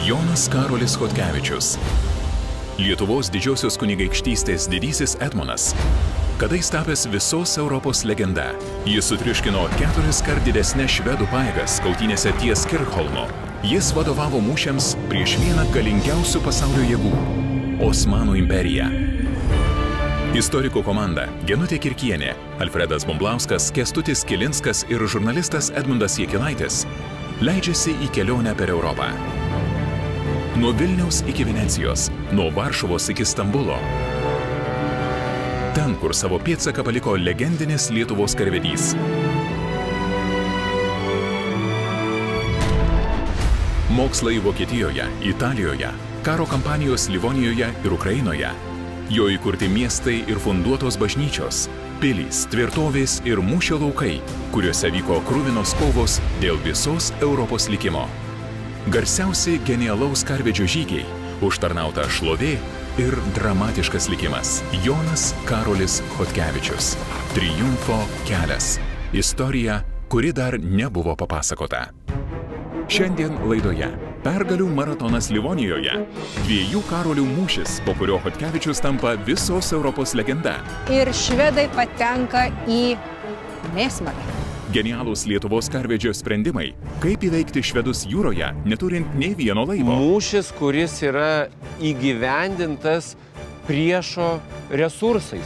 Jonas Karolis Hotkevičius. Lietuvos didžiosios kunigaikštystės didysis Etmonas. Kadais tapęs visos Europos legenda, jis sutriuškino keturis kart didesnės švedų paėgas kautynėse ties Kirchholmo. Jis vadovavo mūšiams prieš vieną galingiausių pasaulio jėgų - Osmanų imperiją. Istorikų komanda Genutė Kirkienė, Alfredas Bumblauskas, Kestutis Kilinskas ir žurnalistas Edmundas Jekilaitis leidžiasi į kelionę per Europą. Nuo Vilniaus iki Venecijos, nuo Varšuvos iki Stambulo. Ten, kur savo pėdsaką paliko legendinis Lietuvos karvedys. Mokslai Vokietijoje, Italijoje, karo kampanijos Livonijoje ir Ukrainoje. Jo įkurti miestai ir funduotos bažnyčios, pilys, tvirtovės ir mūšio laukai, kuriuose vyko krūvinos kovos dėl visos Europos likimo. Garsiausi genialaus karvedžio žygiai, užtarnauta šlovė ir dramatiškas likimas. Jonas Karolis Hotkevičius. Triumfo kelias. Istorija, kuri dar nebuvo papasakota. Šiandien laidoje Pergalių maratonas Livonijoje. Dviejų karolių mūšis, po kurio Hotkevičius tampa visos Europos legenda. Ir švedai patenka į mėsmalę. Genialūs Lietuvos karvedžio sprendimai. Kaip įveikti švedus jūroje, neturint nei vieno laivo. Mūšis, kuris yra įgyvendintas priešo resursais.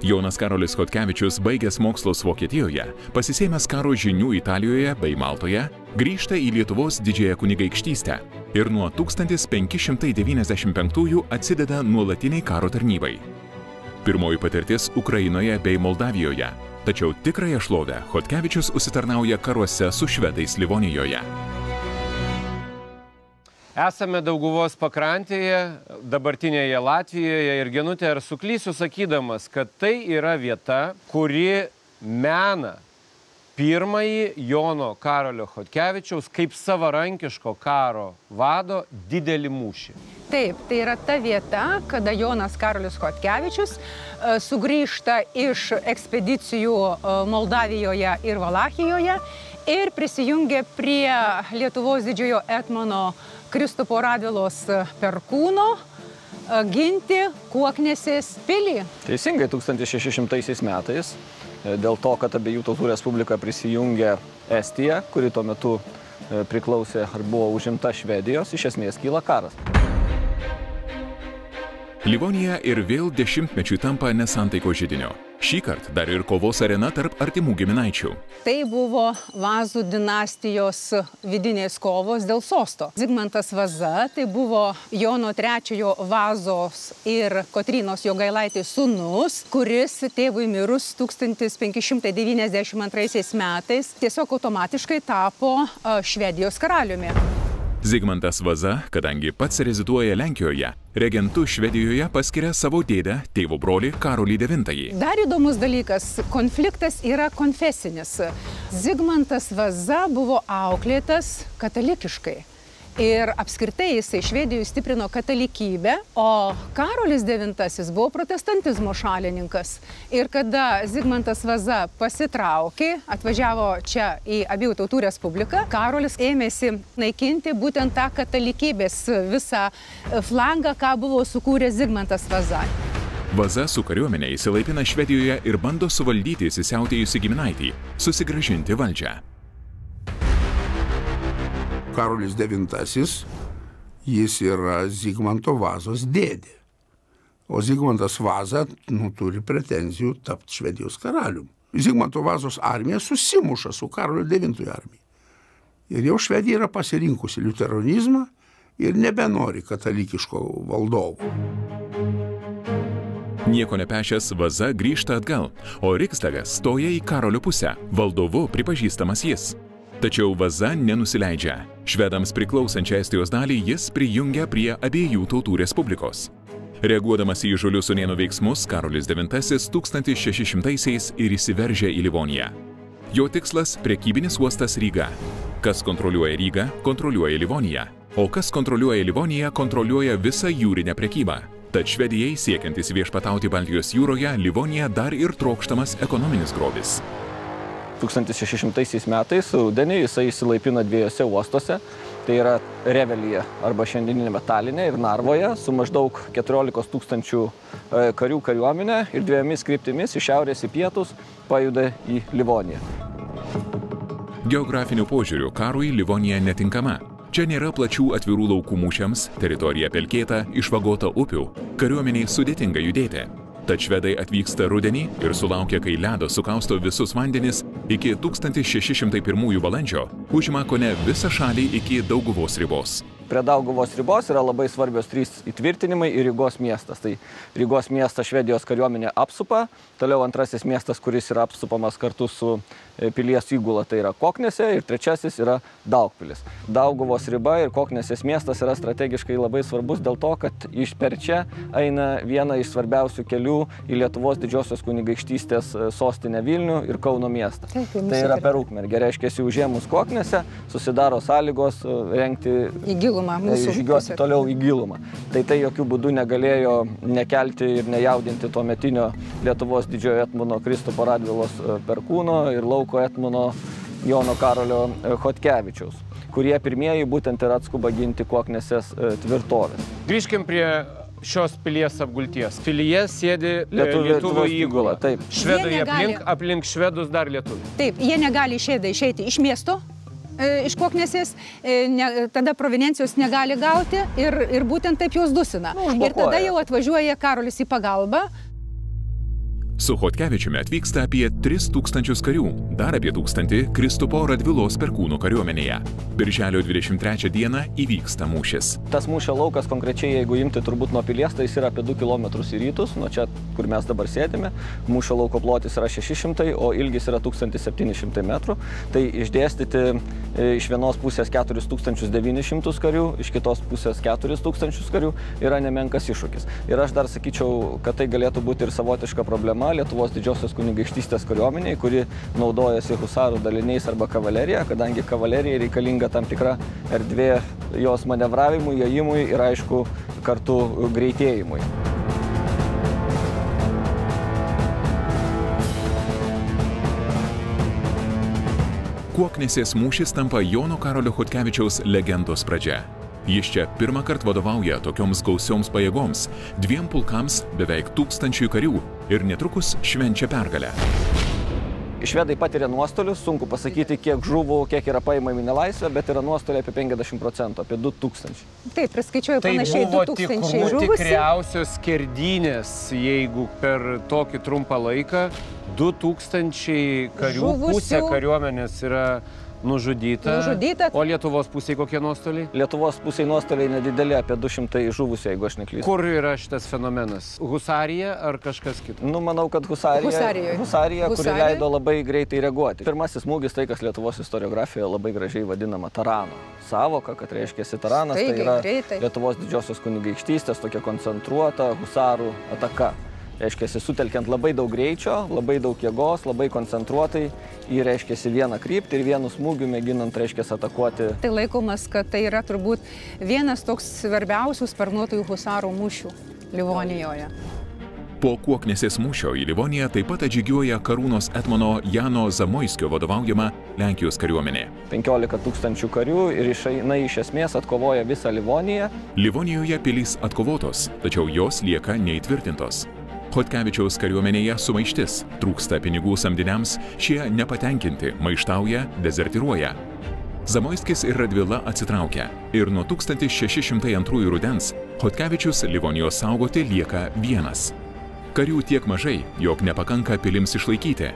Jonas Karolis Hotkevičius, baigęs mokslus Vokietijoje, pasisėmęs karo žinių Italijoje bei Maltoje, grįžta į Lietuvos didžiąją kunigaikštystę ir nuo 1595 atsideda nuolatiniai karo tarnybai. Pirmoji patirtis Ukrainoje bei Moldavijoje, tačiau tikrąją šlovę Hotkevičius užsitarnauja karuose su švedais Livonijoje. Esame Dauguvos pakrantėje, dabartinėje Latvijoje ir genutė ar suklysiu sakydamas, kad tai yra vieta, kuri mena pirmąjį Jono Karolio Hotkevičiaus kaip savarankiško karo vado didelį mūšį. Taip, tai yra ta vieta, kada Jonas Karolis Hotkevičius e, sugrįžta iš ekspedicijų e, Moldavijoje ir Valachijoje ir prisijungia prie Lietuvos didžiojo Etmono Kristupo Radvilos perkūno e, ginti Kuoknesės pilį. Teisingai 1600 metais, dėl to, kad abiejų tautų respublika prisijungė Estija, kuri tuo metu e, priklausė ar buvo užimta Švedijos, iš esmės kyla karas. Livonija ir vėl dešimtmečių tampa nesantaiko žydinio. Šį kartą dar ir kovos arena tarp artimų giminaičių. Tai buvo Vazų dinastijos vidinės kovos dėl sosto. Zigmantas Vaza, tai buvo Jono III Vazos ir Kotrynos Jogailaitės sūnus, kuris tėvui mirus 1592 metais tiesiog automatiškai tapo Švedijos karaliumi. Zigmantas Vaza, kadangi pats reziduoja Lenkijoje, regentu Švedijoje paskiria savo dėdę, tėvo brolį Karolį IX. Dar įdomus dalykas - konfliktas yra konfesinis. Zigmantas Vaza buvo auklėtas katalikiškai. Ir apskritai jisai Švedijoje stiprino katalikybę, o Karolis IX buvo protestantizmo šalininkas. Ir kada Zigmantas Vaza pasitraukė, atvažiavo čia į abiejų tautų respubliką, Karolis ėmėsi naikinti būtent tą katalikybės visą flangą, ką buvo sukūręs Zigmantas Vaza. Vaza su kariuomenė įsilaipina Švedijoje ir bando suvaldyti įsisiautėjusi giminaitį, susigražinti valdžią. Karolis IX, jis yra Zygmanto Vazos dėdė. O Zygmantas Vaza nu, turi pretenzijų tapti Švedijos karaliumi. Zygmanto Vazos armija susimuša su Karolio IX armija. Ir jau Švedija yra pasirinkusi liuteronizmą ir nebenori katalikiško valdovo. Nieko nepešęs Vaza grįžta atgal, o Rikstagas stoja į Karolio pusę, valdovu pripažįstamas jis. Tačiau Vaza nenusileidžia. Švedams priklausančią Estijos dalį jis prijungia prie abiejų tautų respublikos. Reaguodamas į žolių sunienų veiksmus, Karolis IX 1600-aisiais ir įsiveržia į Livoniją. Jo tikslas - prekybinis uostas Ryga. Kas kontroliuoja Rygą, kontroliuoja Livoniją. O kas kontroliuoja Livoniją, kontroliuoja visą jūrinę prekybą. Tad Švedijai siekiantis viešpatauti Baltijos jūroje, Livonija dar ir trokštamas ekonominis grobis. 1600 metais rudenį jisai įsilaipino dviejose uostuose. Tai yra Revelija arba šiandieninė metalinė ir Narvoje su maždaug 14 tūkstančių e, karių kariuomenė ir dviejomis kryptimis iš šiaurės į pietus pajuda į Livoniją. Geografiniu požiūriu karui Livonija netinkama. Čia nėra plačių atvirų laukų mūšiams, teritorija pelkėta, išvagota upių, kariuomeniai sudėtinga judėti. Tad švedai atvyksta rudenį ir sulaukia, kai ledas sukausto visus vandenis, iki 1601 balandžio užima kone visą šalį iki Dauguvos ribos prie Dauguvos ribos yra labai svarbios trys įtvirtinimai ir Rygos miestas. Tai Rygos miestą Švedijos kariuomenė apsupa, toliau antrasis miestas, kuris yra apsupamas kartu su e, pilies įgula, tai yra Koknėse ir trečiasis yra Daugpilis. Dauguvos riba ir Koknėsės miestas yra strategiškai labai svarbus dėl to, kad iš per čia eina viena iš svarbiausių kelių į Lietuvos didžiosios kunigaikštystės e, sostinę Vilnių ir Kauno miestą. Taip, tai, tai yra per Ukmergę. Reiškia, užėmus Koknėse susidaro sąlygos e, rengti į gilumą. Žygiuoti pusė. toliau į gilumą. Tai tai jokių būdų negalėjo nekelti ir nejaudinti tuo metinio Lietuvos didžiojo etmono Kristupo Radvilos e, perkūno ir lauko etmono Jono Karolio e, Hotkevičiaus kurie pirmieji būtent ir atskuba ginti Koknesės e, tvirtovės. Grįžkim prie šios pilies apgulties. Pilyje sėdi lietuvių, lietuvių įgula. Taip. Švedai negali... aplink, aplink švedus dar lietuvių. Taip, jie negali išėdę išeiti iš miesto, iš koknesės, e, ne, tada provinencijos negali gauti ir, ir būtent taip juos dusina. Nu, ir tada jau atvažiuoja Karolis į pagalbą, Su Hotkevičiumi atvyksta apie 3000 karių, dar apie 1000 Kristupo Radvilos perkūnų kariuomenėje. Birželio 23 dieną įvyksta mūšis. Tas mūšio laukas konkrečiai, jeigu imti turbūt nuo pilies, tai jis yra apie 2 km į rytus, nuo čia, kur mes dabar sėdime. Mūšio lauko plotis yra 600, o ilgis yra 1700 metrų. Tai išdėstyti e, iš vienos pusės 4900 karių, iš kitos pusės 4000 karių yra nemenkas iššūkis. Ir aš dar sakyčiau, kad tai galėtų būti ir savotiška problema sistema Lietuvos didžiosios kunigaikštystės kariuomeniai, kuri naudojasi husarų daliniais arba kavalerija, kadangi kavalerijai reikalinga tam tikra erdvė jos manevravimui, jojimui ir aišku kartu greitėjimui. Kuoknesės mūšis tampa Jono Karolio Hutkevičiaus legendos pradžia. Jis čia pirmą kartą vadovauja tokioms gausioms pajėgoms, dviem pulkams beveik tūkstančiui karių ir netrukus švenčia pergalę. Švedai patiria nuostolius, sunku pasakyti, kiek žuvų, kiek yra paimami nelaisvė, bet yra nuostoliai apie 50 procentų, apie 2000. Taip, priskaičiuoju tai panašiai 2000 žuvų. Tikriausios skerdynės, jeigu per tokį trumpą laiką 2000 karių, Žuvusių... pusė kariuomenės yra nužudyta. Nužudyta. O Lietuvos pusėje kokie nuostoliai? Lietuvos pusėje nuostoliai nedideli, apie 200 žuvusių, jeigu aš neklystu. Kur yra šitas fenomenas? Husarija ar kažkas kitas? Nu, manau, kad Husarija. Husarija. Husarija, kuri leido labai greitai reaguoti. Pirmasis smūgis tai, kas Lietuvos istoriografijoje labai gražiai vadinama tarano. Savoka, kad reiškia taranas, Staigiai, tai yra greitai. Lietuvos didžiosios kunigaikštystės tokia koncentruota husarų ataka. Reiškia, sutelkiant labai daug greičio, labai daug jėgos, labai koncentruotai į, reiškia, vieną kryptį ir vienu smūgiu mėginant, reiškia, atakuoti. Tai laikomas, kad tai yra turbūt vienas toks svarbiausių sparnuotojų husarų mūšių Livonijoje. Po Kuoknesės mūšio į Livoniją taip pat atžygiuoja karūnos etmono Jano Zamoiskio vadovaujama Lenkijos kariuomenė. 15 tūkstančių karių ir išeina iš esmės atkovoja visą Livoniją. Livonijoje pilys atkovotos, tačiau jos lieka neįtvirtintos. Hotkevičiaus kariuomenėje sumaištis, trūksta pinigų samdiniams, šie nepatenkinti, maištauja, dezertiruoja. Zamoiskis ir Radvila atsitraukia ir nuo 1602 rudens Hotkevičius Livonijos saugoti lieka vienas. Karių tiek mažai, jog nepakanka pilims išlaikyti.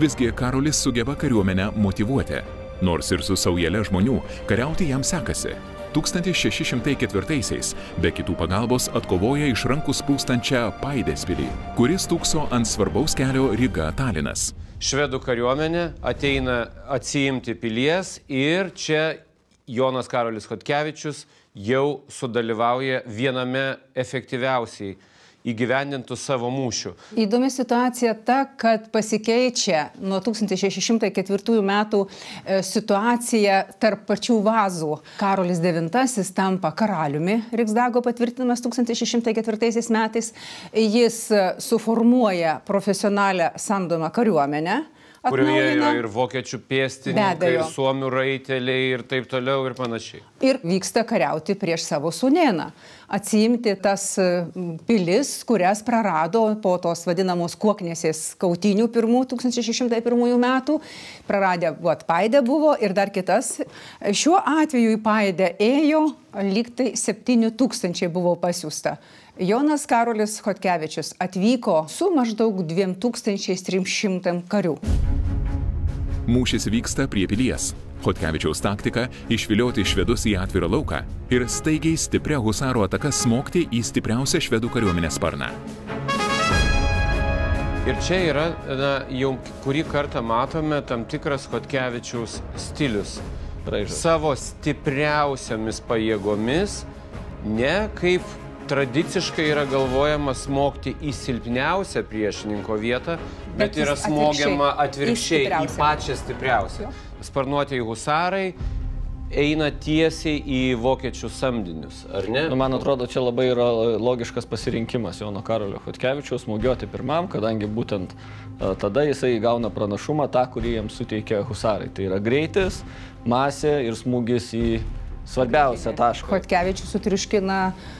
Visgi Karolis sugeba kariuomenę motivuoti. Nors ir su saujelė žmonių, kariauti jam sekasi. 1604-aisiais be kitų pagalbos atkovoja iš rankų spūstančią Paidės pilį, kuris tūkso ant svarbaus kelio Ryga Talinas. Švedų kariuomenė ateina atsiimti pilies ir čia Jonas Karolis Hotkevičius jau sudalyvauja viename efektyviausiai įgyvendintų savo mūšių. Įdomi situacija ta, kad pasikeičia nuo 1604 metų e, situacija tarp pačių vazų. Karolis IX tampa karaliumi, Riksdago patvirtinamas 1604 metais. Jis e, suformuoja profesionalią samdomą kariuomenę Kurioje yra ir vokiečių pėstininkai, ir suomių raiteliai ir taip toliau ir panašiai. ir vyksta kariauti prieš savo sūnėną. Atsiimti tas e, pilis, kurias prarado po tos vadinamos kuoknėsės kautinių pirmų 1601 metų. Praradę Vatpaidę buvo ir dar kitas. Šiuo atveju į Paidę ėjo liktai 7 tūkstančiai buvo pasiūsta. Jonas Karolis Hotkevičius atvyko su maždaug 2300 karių. Mūšis vyksta prie pilies. Hotkevičiaus taktika - išvilioti švedus į atvirą lauką ir staigiai stipria husaro ataka smogti į stipriausią švedų kariuomenės sparną. Ir čia yra, na, jau kurį kartą matome tam tikras Kotkevičiaus stilius. Braižas. Savo stipriausiamis pajėgomis, ne kaip tradiciškai yra galvojama smogti į silpniausią priešininko vietą, bet, Bet yra smogiama atvirkščiai, į atvirkščiai į stipriausią. pačią stipriausią. Sparnuotieji husarai eina tiesiai į vokiečių samdinius, ar ne? Nu, man atrodo, čia labai yra logiškas pasirinkimas Jono Karolio Hotkevičiaus smūgiuoti pirmam, kadangi būtent a, tada jisai gauna pranašumą tą, kurį jiems suteikia husarai. Tai yra greitis, masė ir smūgis į svarbiausią tašką. Hotkevičius sutriuškina a,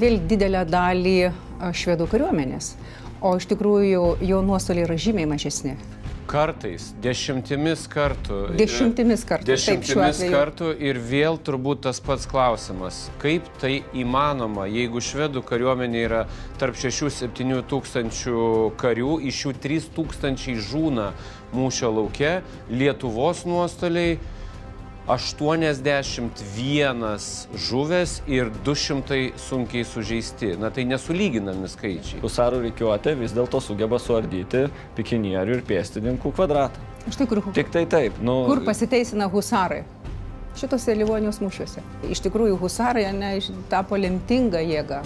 vėl didelę dalį švedų kariuomenės. O iš tikrųjų jo nuostoliai yra žymiai mažesni. Kartais, dešimtimis kartų. Dešimtimis kartų, taip, Dešimtimis atveju. kartų ir vėl turbūt tas pats klausimas. Kaip tai įmanoma, jeigu švedų kariuomenė yra tarp 6-7 tūkstančių karių, iš jų 3 tūkstančiai žūna mūšio lauke, Lietuvos nuostoliai 81 žuvęs ir 200 sunkiai sužeisti. Na tai nesulyginami skaičiai. Husarų reikiuotė vis dėlto sugeba suardyti pikinierių ir pėstininkų kvadratą. Štai kur, Tik tai taip. Nu, kur pasiteisina husarai. Šitose Livonijos mūšiuose. Iš tikrųjų, husarai ne, tapo lemtinga jėga.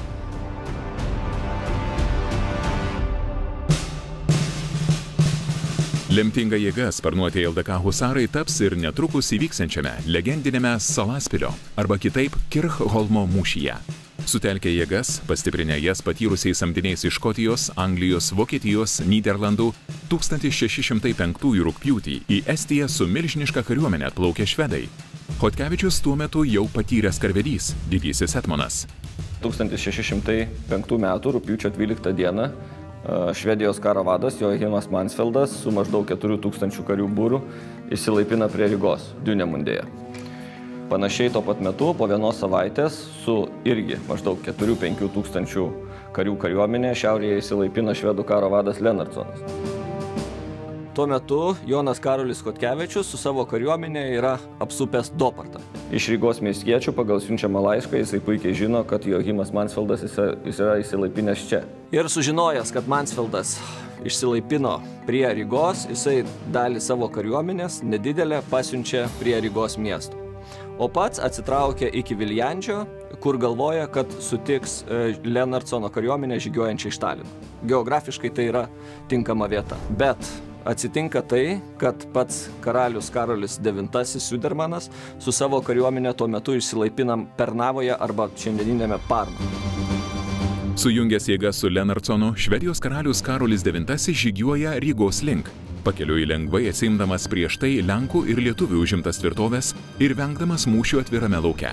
Lemtinga jėga sparnuoti LDK husarai taps ir netrukus įvyksiančiame legendinėme Salaspilio arba kitaip Kirchholmo mūšyje. Sutelkę jėgas, pastiprinę jas patyrusiais samdiniais iš Škotijos, Anglijos, Vokietijos, Niderlandų, 1605 rūpjūtį į Estiją su milžiniška kariuomenė atplaukė švedai. Hotkevičius tuo metu jau patyręs karvedys, didysis Etmonas. 1605 m. rūpiučio 12 d. Švedijos karo vadas Joachimas Mansfeldas su maždaug 4000 karių būrų įsilaipina prie Rygos, Dunemundėje. Panašiai tuo pat metu po vienos savaitės su irgi maždaug 4-5 tūkstančių karių kariuomenė šiaurėje įsilaipina švedų karo vadas Lenartsonas. Tuo metu Jonas Karolis Kotkevičius su savo kariuomenė yra apsupęs Dopartą. Iš Rygos miestiečių pagal siunčiamą laišką jisai puikiai žino, kad Johimas Mansfeldas jis yra įsilaipinęs čia. Ir sužinojęs, kad Mansfeldas išsilaipino prie Rygos, jisai dalį savo kariuomenės, nedidelę, pasiunčia prie Rygos miesto. O pats atsitraukia iki Viljandžio, kur galvoja, kad sutiks e, Lenartsono kariuomenę žygiuojančią iš Talino. Geografiškai tai yra tinkama vieta. Bet atsitinka tai, kad pats karalius Karolis IX Sudermanas su savo kariuomenė tuo metu išsilaipinam Pernavoje arba šiandieninėme Parma. Sujungęs jėgas su Lenartsonu, Švedijos karalius Karolis IX žygiuoja Rygos link. Pakeliui lengvai atsimdamas prieš tai Lenkų ir Lietuvių užimtas tvirtovės ir vengdamas mūšių atvirame lauke.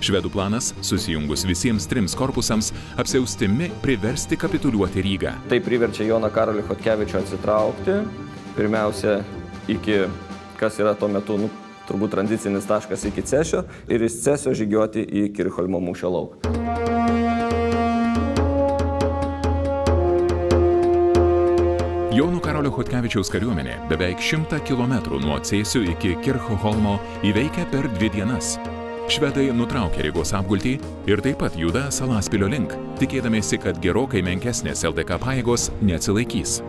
Švedų planas, susijungus visiems trims korpusams, apsiaustimi priversti kapituliuoti Rygą. Tai priverčia Joną Karolį Hotkevičių atsitraukti. Pirmiausia, iki, kas yra tuo metu, nu, turbūt tranzicinis taškas iki Cesio ir iš Cesio žygiuoti į Kircholmo mūšio lauką. Jono Karolio Hotkevičiaus kariuomenė beveik šimtą kilometrų nuo Cėsių iki Kirchholmo įveikia per dvi dienas. Švedai nutraukia Rygos apgultį ir taip pat juda Salaspilio link, tikėdamėsi, kad gerokai menkesnės LDK pajėgos neatsilaikys.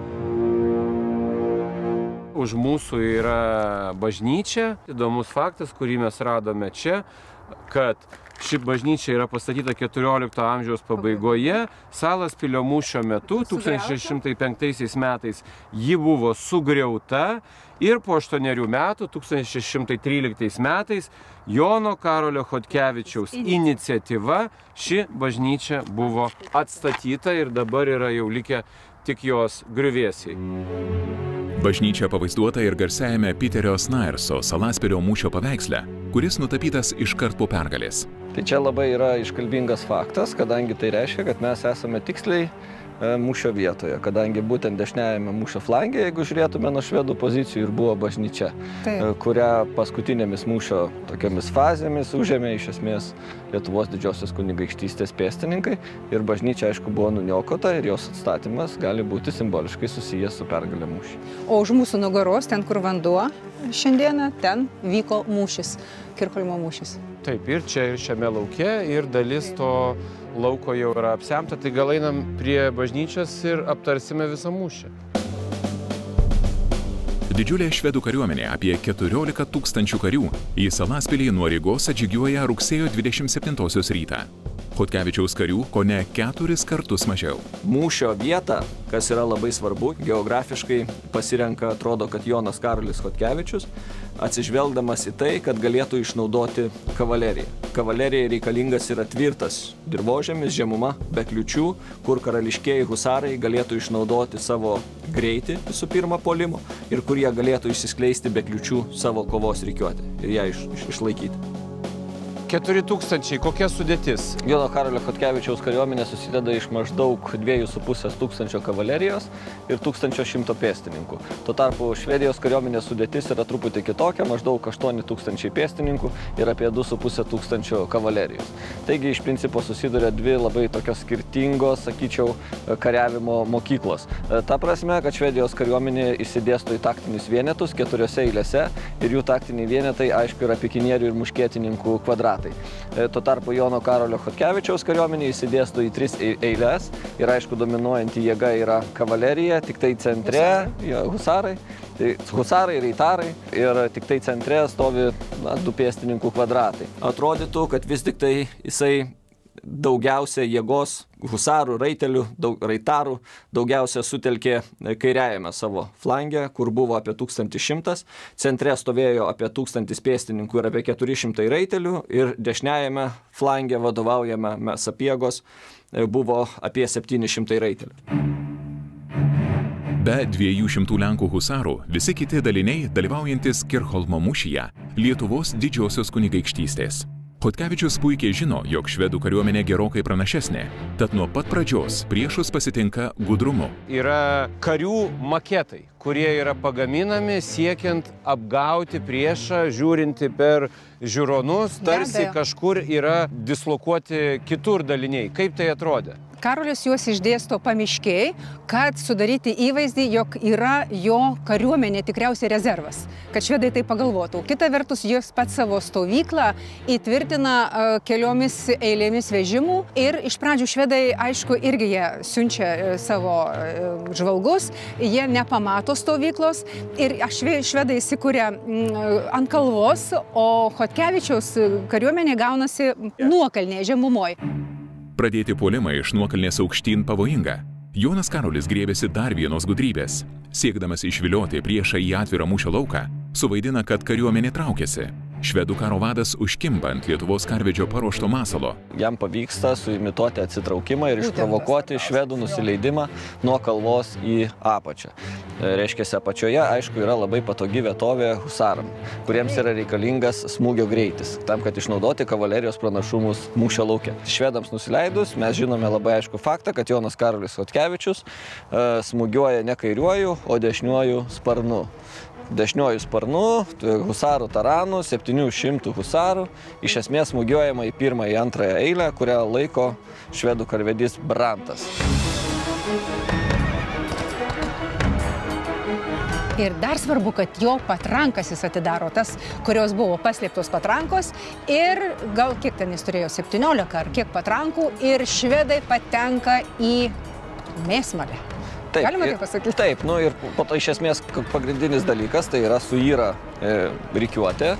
Už mūsų yra bažnyčia. Įdomus faktas, kurį mes radome čia, kad ši bažnyčia yra pastatyta 14 amžiaus pabaigoje. Salas pilio mūšio metu, 1605 metais, ji buvo sugriauta ir po 8 metų, 1613 metais, Jono Karolio Hotkevičiaus iniciatyva ši bažnyčia buvo atstatyta ir dabar yra jau likę tik jos griuvėsiai. Bažnyčia pavaizduota ir garsiajame Piterio Snaerso Salaspilio mūšio paveiksle, kuris nutapytas iškart po pergalės. Tai čia labai yra iškalbingas faktas, kadangi tai reiškia, kad mes esame tiksliai mūšio vietoje, kadangi būtent dešiniajame mūšio flangė, jeigu žiūrėtume nuo švedų pozicijų, ir buvo bažnyčia, Taip. E, kurią paskutinėmis mūšio tokiamis fazėmis užėmė iš esmės Lietuvos didžiosios kunigaikštystės pėstininkai ir bažnyčia, aišku, buvo nuniokota ir jos atstatymas gali būti simboliškai susijęs su pergalė mūšį. O už mūsų nugaros, ten kur vanduo, šiandieną ten vyko mūšis, Kirkolimo mūšis. Taip, ir čia, ir šiame lauke, ir dalis to lauko jau yra apsemta, tai gal einam prie bažnyčios ir aptarsime visą mūšį. Didžiulė švedų kariuomenė apie 14 tūkstančių karių į Salaspilį nuo Rygos atžygiuoja rugsėjo 27 rytą. Hotkevičiaus karių ko ne keturis kartus mažiau. Mūšio vietą, kas yra labai svarbu, geografiškai pasirenka, atrodo, kad Jonas Karolis Hotkevičius, atsižvelgdamas į tai, kad galėtų išnaudoti kavaleriją. Kavalerijai reikalingas yra tvirtas dirbožėmis, žemuma, be kliučių, kur karališkieji husarai galėtų išnaudoti savo greitį visų pirma polimo ir kur jie galėtų išsiskleisti be kliučių savo kovos reikiuoti ir ją iš, iš, išlaikyti. 4000, kokia sudėtis? Jono Karolio Kotkevičiaus kariuomenė susideda iš maždaug 2,5 tūkstančio kavalerijos ir 1100 pėstininkų. Tuo tarpu Švedijos kariuomenės sudėtis yra truputį kitokia, maždaug 8000 pėstininkų ir apie 2,5 tūkstančio kavalerijos. Taigi iš principo susiduria dvi labai tokios skirtingos, sakyčiau, kariavimo mokyklos. Ta prasme, kad Švedijos kariuomenė įsidėsto į taktinius vienetus keturiose eilėse ir jų taktiniai vienetai, aišku, yra pikinierių ir muškietininkų kvadratai metai. E, tuo tarpu Jono Karolio Hotkevičiaus kariuomenė įsidėsto į tris eilės ir aišku dominuojanti jėga yra kavalerija, tik tai centre, jo, husarai. Tai husarai, reitarai ir tik tai centre stovi na, du pėstininkų kvadratai. Atrodytų, kad vis tik tai jisai daugiausia jėgos husarų, raitelių, daug, raitarų daugiausia sutelkė kairiajame savo flange, kur buvo apie 1100, centre stovėjo apie 1000 pėstininkų ir apie 400 raitelių ir dešiniajame flange vadovaujame sapiegos buvo apie 700 raitelių. Be 200 Lenkų husarų, visi kiti daliniai dalyvaujantis Kircholmo mūšyje Lietuvos didžiosios kunigaikštystės. Hotkevičius puikiai žino, jog švedų kariuomenė gerokai pranašesnė, tad nuo pat pradžios priešus pasitinka gudrumu. Yra karių maketai, kurie yra pagaminami siekiant apgauti priešą, žiūrinti per žiūronus, tarsi kažkur yra dislokuoti kitur daliniai. Kaip tai atrodė? Karolis juos išdėsto pamiškiai, kad sudaryti įvaizdį, jog yra jo kariuomenė tikriausiai rezervas, kad švedai tai pagalvotų. Kita vertus, jos pats savo stovyklą įtvirtina keliomis eilėmis vežimų ir iš pradžių švedai, aišku, irgi jie siunčia e, savo e, žvalgus, jie nepamato stovyklos ir švedai įsikūrė ant kalvos, o Hotkevičiaus kariuomenė gaunasi nuokalnėje žemumoje. Pradėti puolimą iš nuokalnės aukštyn pavojinga. Jonas Karolis griebėsi dar vienos gudrybės. Siekdamas išvilioti priešą į atvirą mūšio lauką, suvaidina, kad kariuomenė traukiasi. Švedų karo vadas užkimba ant Lietuvos karvedžio paruošto masalo. Jam pavyksta suimituoti atsitraukimą ir išprovokuoti švedų nusileidimą nuo kalvos į apačią. E, reiškia, apačioje, aišku, yra labai patogi vietovė husaram, kuriems yra reikalingas smūgio greitis, tam, kad išnaudoti kavalerijos pranašumus mūšio laukia. Švedams nusileidus, mes žinome labai aišku faktą, kad Jonas Karolis Otkevičius uh, smūgiuoja ne kairiuoju, o dešiniuoju sparnu dešiniuoju sparnu, husarų taranų, 700 husarų, iš esmės smūgiuojama į pirmąją, antrąją eilę, kurią laiko švedų karvedys Brantas. Ir dar svarbu, kad jo patrankas jis atidaro, tas, kurios buvo paslėptos patrankos ir gal kiek ten jis turėjo, 17 ar kiek patrankų ir švedai patenka į mėsmalę. Taip, Galima tai pasakyti? Taip, nu ir po to iš esmės pagrindinis dalykas tai yra suyra e, rikiuotė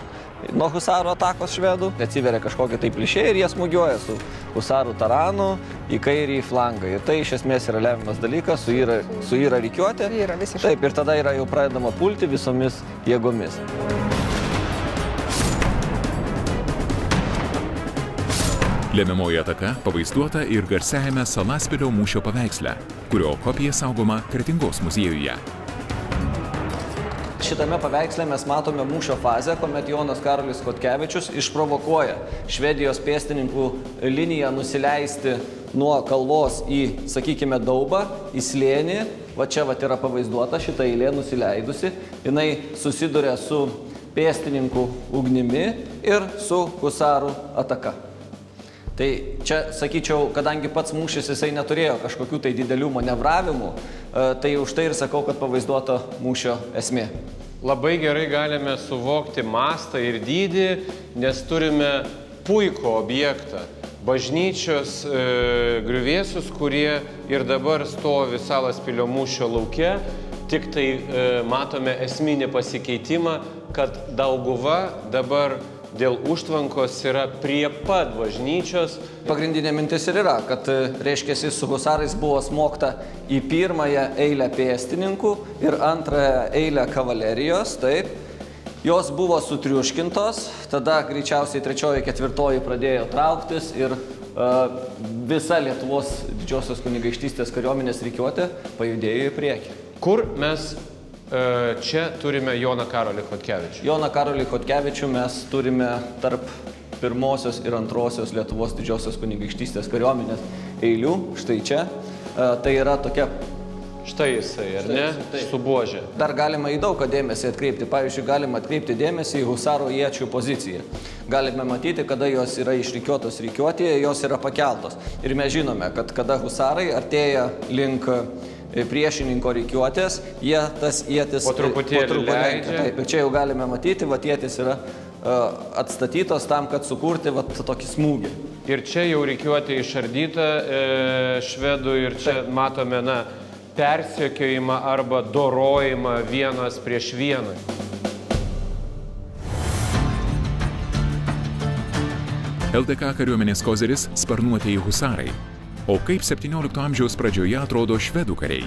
nuo husarų atakos švedų, atsiveria kažkokie tai plyšiai ir jie smūgiuoja su husarų taranu į kairį flangą. Ir tai iš esmės yra lemiamas dalykas, suyra, suyra rikiuotė. Yra visiškai. Taip, ir tada yra jau pradedama pulti visomis jėgomis. Lemiamoji ataka pavaizduota ir garsiajame Salaspilio mūšio paveiksle, kurio kopija saugoma Kretingos muziejuje. šitame paveiksle mes matome mūšio fazę, kuomet Jonas Karolis Kotkevičius išprovokuoja Švedijos pėstininkų liniją nusileisti nuo kalvos į, sakykime, daubą, į slėnį. Va čia va yra pavaizduota šita eilė nusileidusi. Jis susiduria su pėstininkų ugnimi ir su husarų ataka. Tai čia, sakyčiau, kadangi pats mūšis jisai neturėjo kažkokių tai didelių manevravimų, e, tai už tai ir sakau, kad pavaizduota mūšio esmė. Labai gerai galime suvokti mastą ir dydį, nes turime puikų objektą. Bažnyčios e, griuvėsius, kurie ir dabar stovi Salas pilio mūšio lauke, tik tai e, matome esminį pasikeitimą, kad Dauguva dabar dėl užtvankos yra prie pat bažnyčios. Pagrindinė mintis ir yra, kad, e, reiškia, su husarais buvo smokta į pirmąją eilę pėstininkų ir antrąją eilę kavalerijos, taip. Jos buvo sutriuškintos, tada greičiausiai trečioji, ketvirtoji pradėjo trauktis ir uh, visa Lietuvos didžiosios kunigaikštystės kariuomenės reikiuotė pajudėjo į priekį. Kur mes čia turime Joną Karolį Kotkevičių. Joną Karolį Kotkevičių mes turime tarp pirmosios ir antrosios Lietuvos didžiosios kunigaikštystės kariuomenės eilių. Štai čia. E, tai yra tokia Štai jisai, ar ne? Štai. Subuožė. Dar galima į daugą dėmesį atkreipti. Pavyzdžiui, galima atkreipti dėmesį į husaro iečių poziciją. Galime matyti, kada jos yra išrikiuotos rikiuotėje, jos yra pakeltos. Ir mes žinome, kad kada husarai artėja link priešininko reikiuotės, jie tas ietis po truputėlį lenkia. Taip, ir čia jau galime matyti, va ietis yra uh, atstatytos tam, kad sukurti va tokį smūgį. Ir čia jau reikiuotė išardyta e, švedų ir čia Taip. matome, na, persiekiojimą arba dorojimą vienas prieš vieną. LDK kariuomenės kozeris sparnuotieji husarai O kaip 17 amžiaus pradžioje atrodo švedų kariai?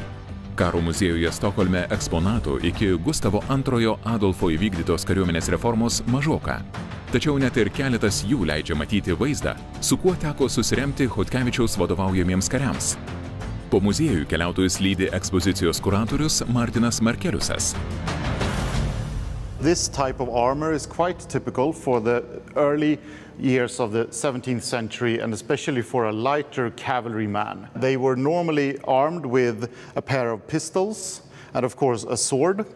Karo muziejuje Stokholme eksponatų iki Gustavo II Adolfo įvykdytos kariuomenės reformos mažoka. Tačiau net ir keletas jų leidžia matyti vaizdą, su kuo teko susiremti Hotkevičiaus vadovaujamiems kariams. Po muziejų keliautojus lydi ekspozicijos kuratorius Martinas Markeliusas. This type of armor is quite typical for the early years of the 17th century and especially for a lighter cavalryman. They were normally armed with a pair of pistols and of course a sword.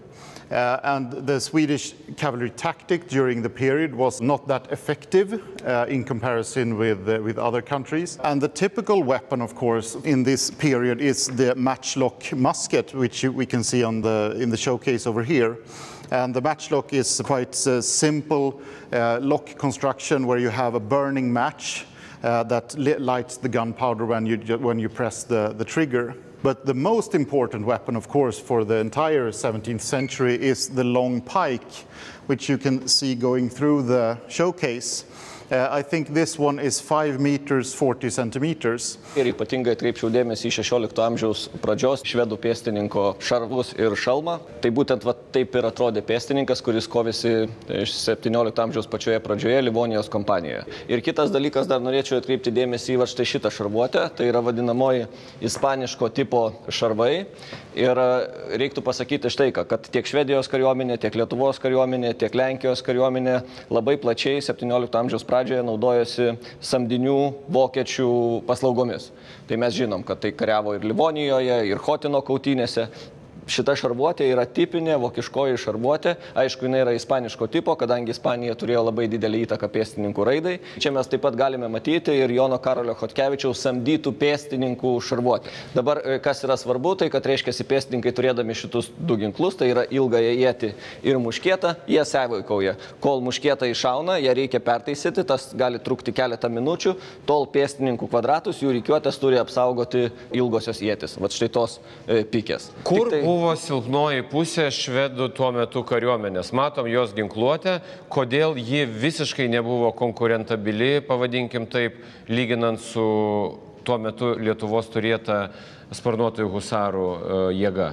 Uh, and the Swedish cavalry tactic during the period was not that effective uh, in comparison with, uh, with other countries. And the typical weapon, of course, in this period is the matchlock musket, which we can see on the, in the showcase over here. And the matchlock is quite a simple uh, lock construction where you have a burning match uh, that lights the gunpowder when you, when you press the, the trigger. But the most important weapon, of course, for the entire 17th century is the long pike, which you can see going through the showcase. Uh, I think this one is 5 meters 40 centimeters. Ir ypatingai atkreipčiau dėmesį į 16 amžiaus pradžios švedų pėstininko šarvus ir šalmą. Tai būtent va, taip ir atrodė pėstininkas, kuris kovėsi 17 amžiaus pačioje pradžioje Livonijos kompanijoje. Ir kitas dalykas, dar norėčiau atkreipti dėmesį į va štai šitą šarvuotę. Tai yra vadinamoji ispaniško tipo šarvai. Ir e, reiktų pasakyti štai ką, kad tiek Švedijos kariuomenė, tiek Lietuvos kariuomenė, tiek Lenkijos kariuomenė labai plačiai 17 amžiaus pradžioje pradžioje naudojosi samdinių vokiečių paslaugomis. Tai mes žinom, kad tai kariavo ir Livonijoje, ir Hotino kautynėse, šita šarvuotė yra tipinė vokiškoji šarvuotė. Aišku, jinai yra ispaniško tipo, kadangi Ispanija turėjo labai didelį įtaką pėstininkų raidai. Čia mes taip pat galime matyti ir Jono Karolio Hotkevičiaus samdytų pėstininkų šarvuotę. Dabar e, kas yra svarbu, tai kad reiškia pėstininkai turėdami šitus du ginklus, tai yra ilgąją jėti ir muškietą, jie sevaikauja. Kol muškietą iššauna, ją reikia pertaisyti, tas gali trukti keletą minučių, tol pėstininkų kvadratus, jų reikiuotės turi apsaugoti ilgosios jėtis. Vat štai tos e, pikės. Kur tai... buvo buvo silpnoji pusė švedų tuo metu kariuomenės. Matom jos ginkluotę, kodėl ji visiškai nebuvo konkurentabili, pavadinkim taip, lyginant su tuo metu Lietuvos turėta sparnuotojų husarų e, jėga.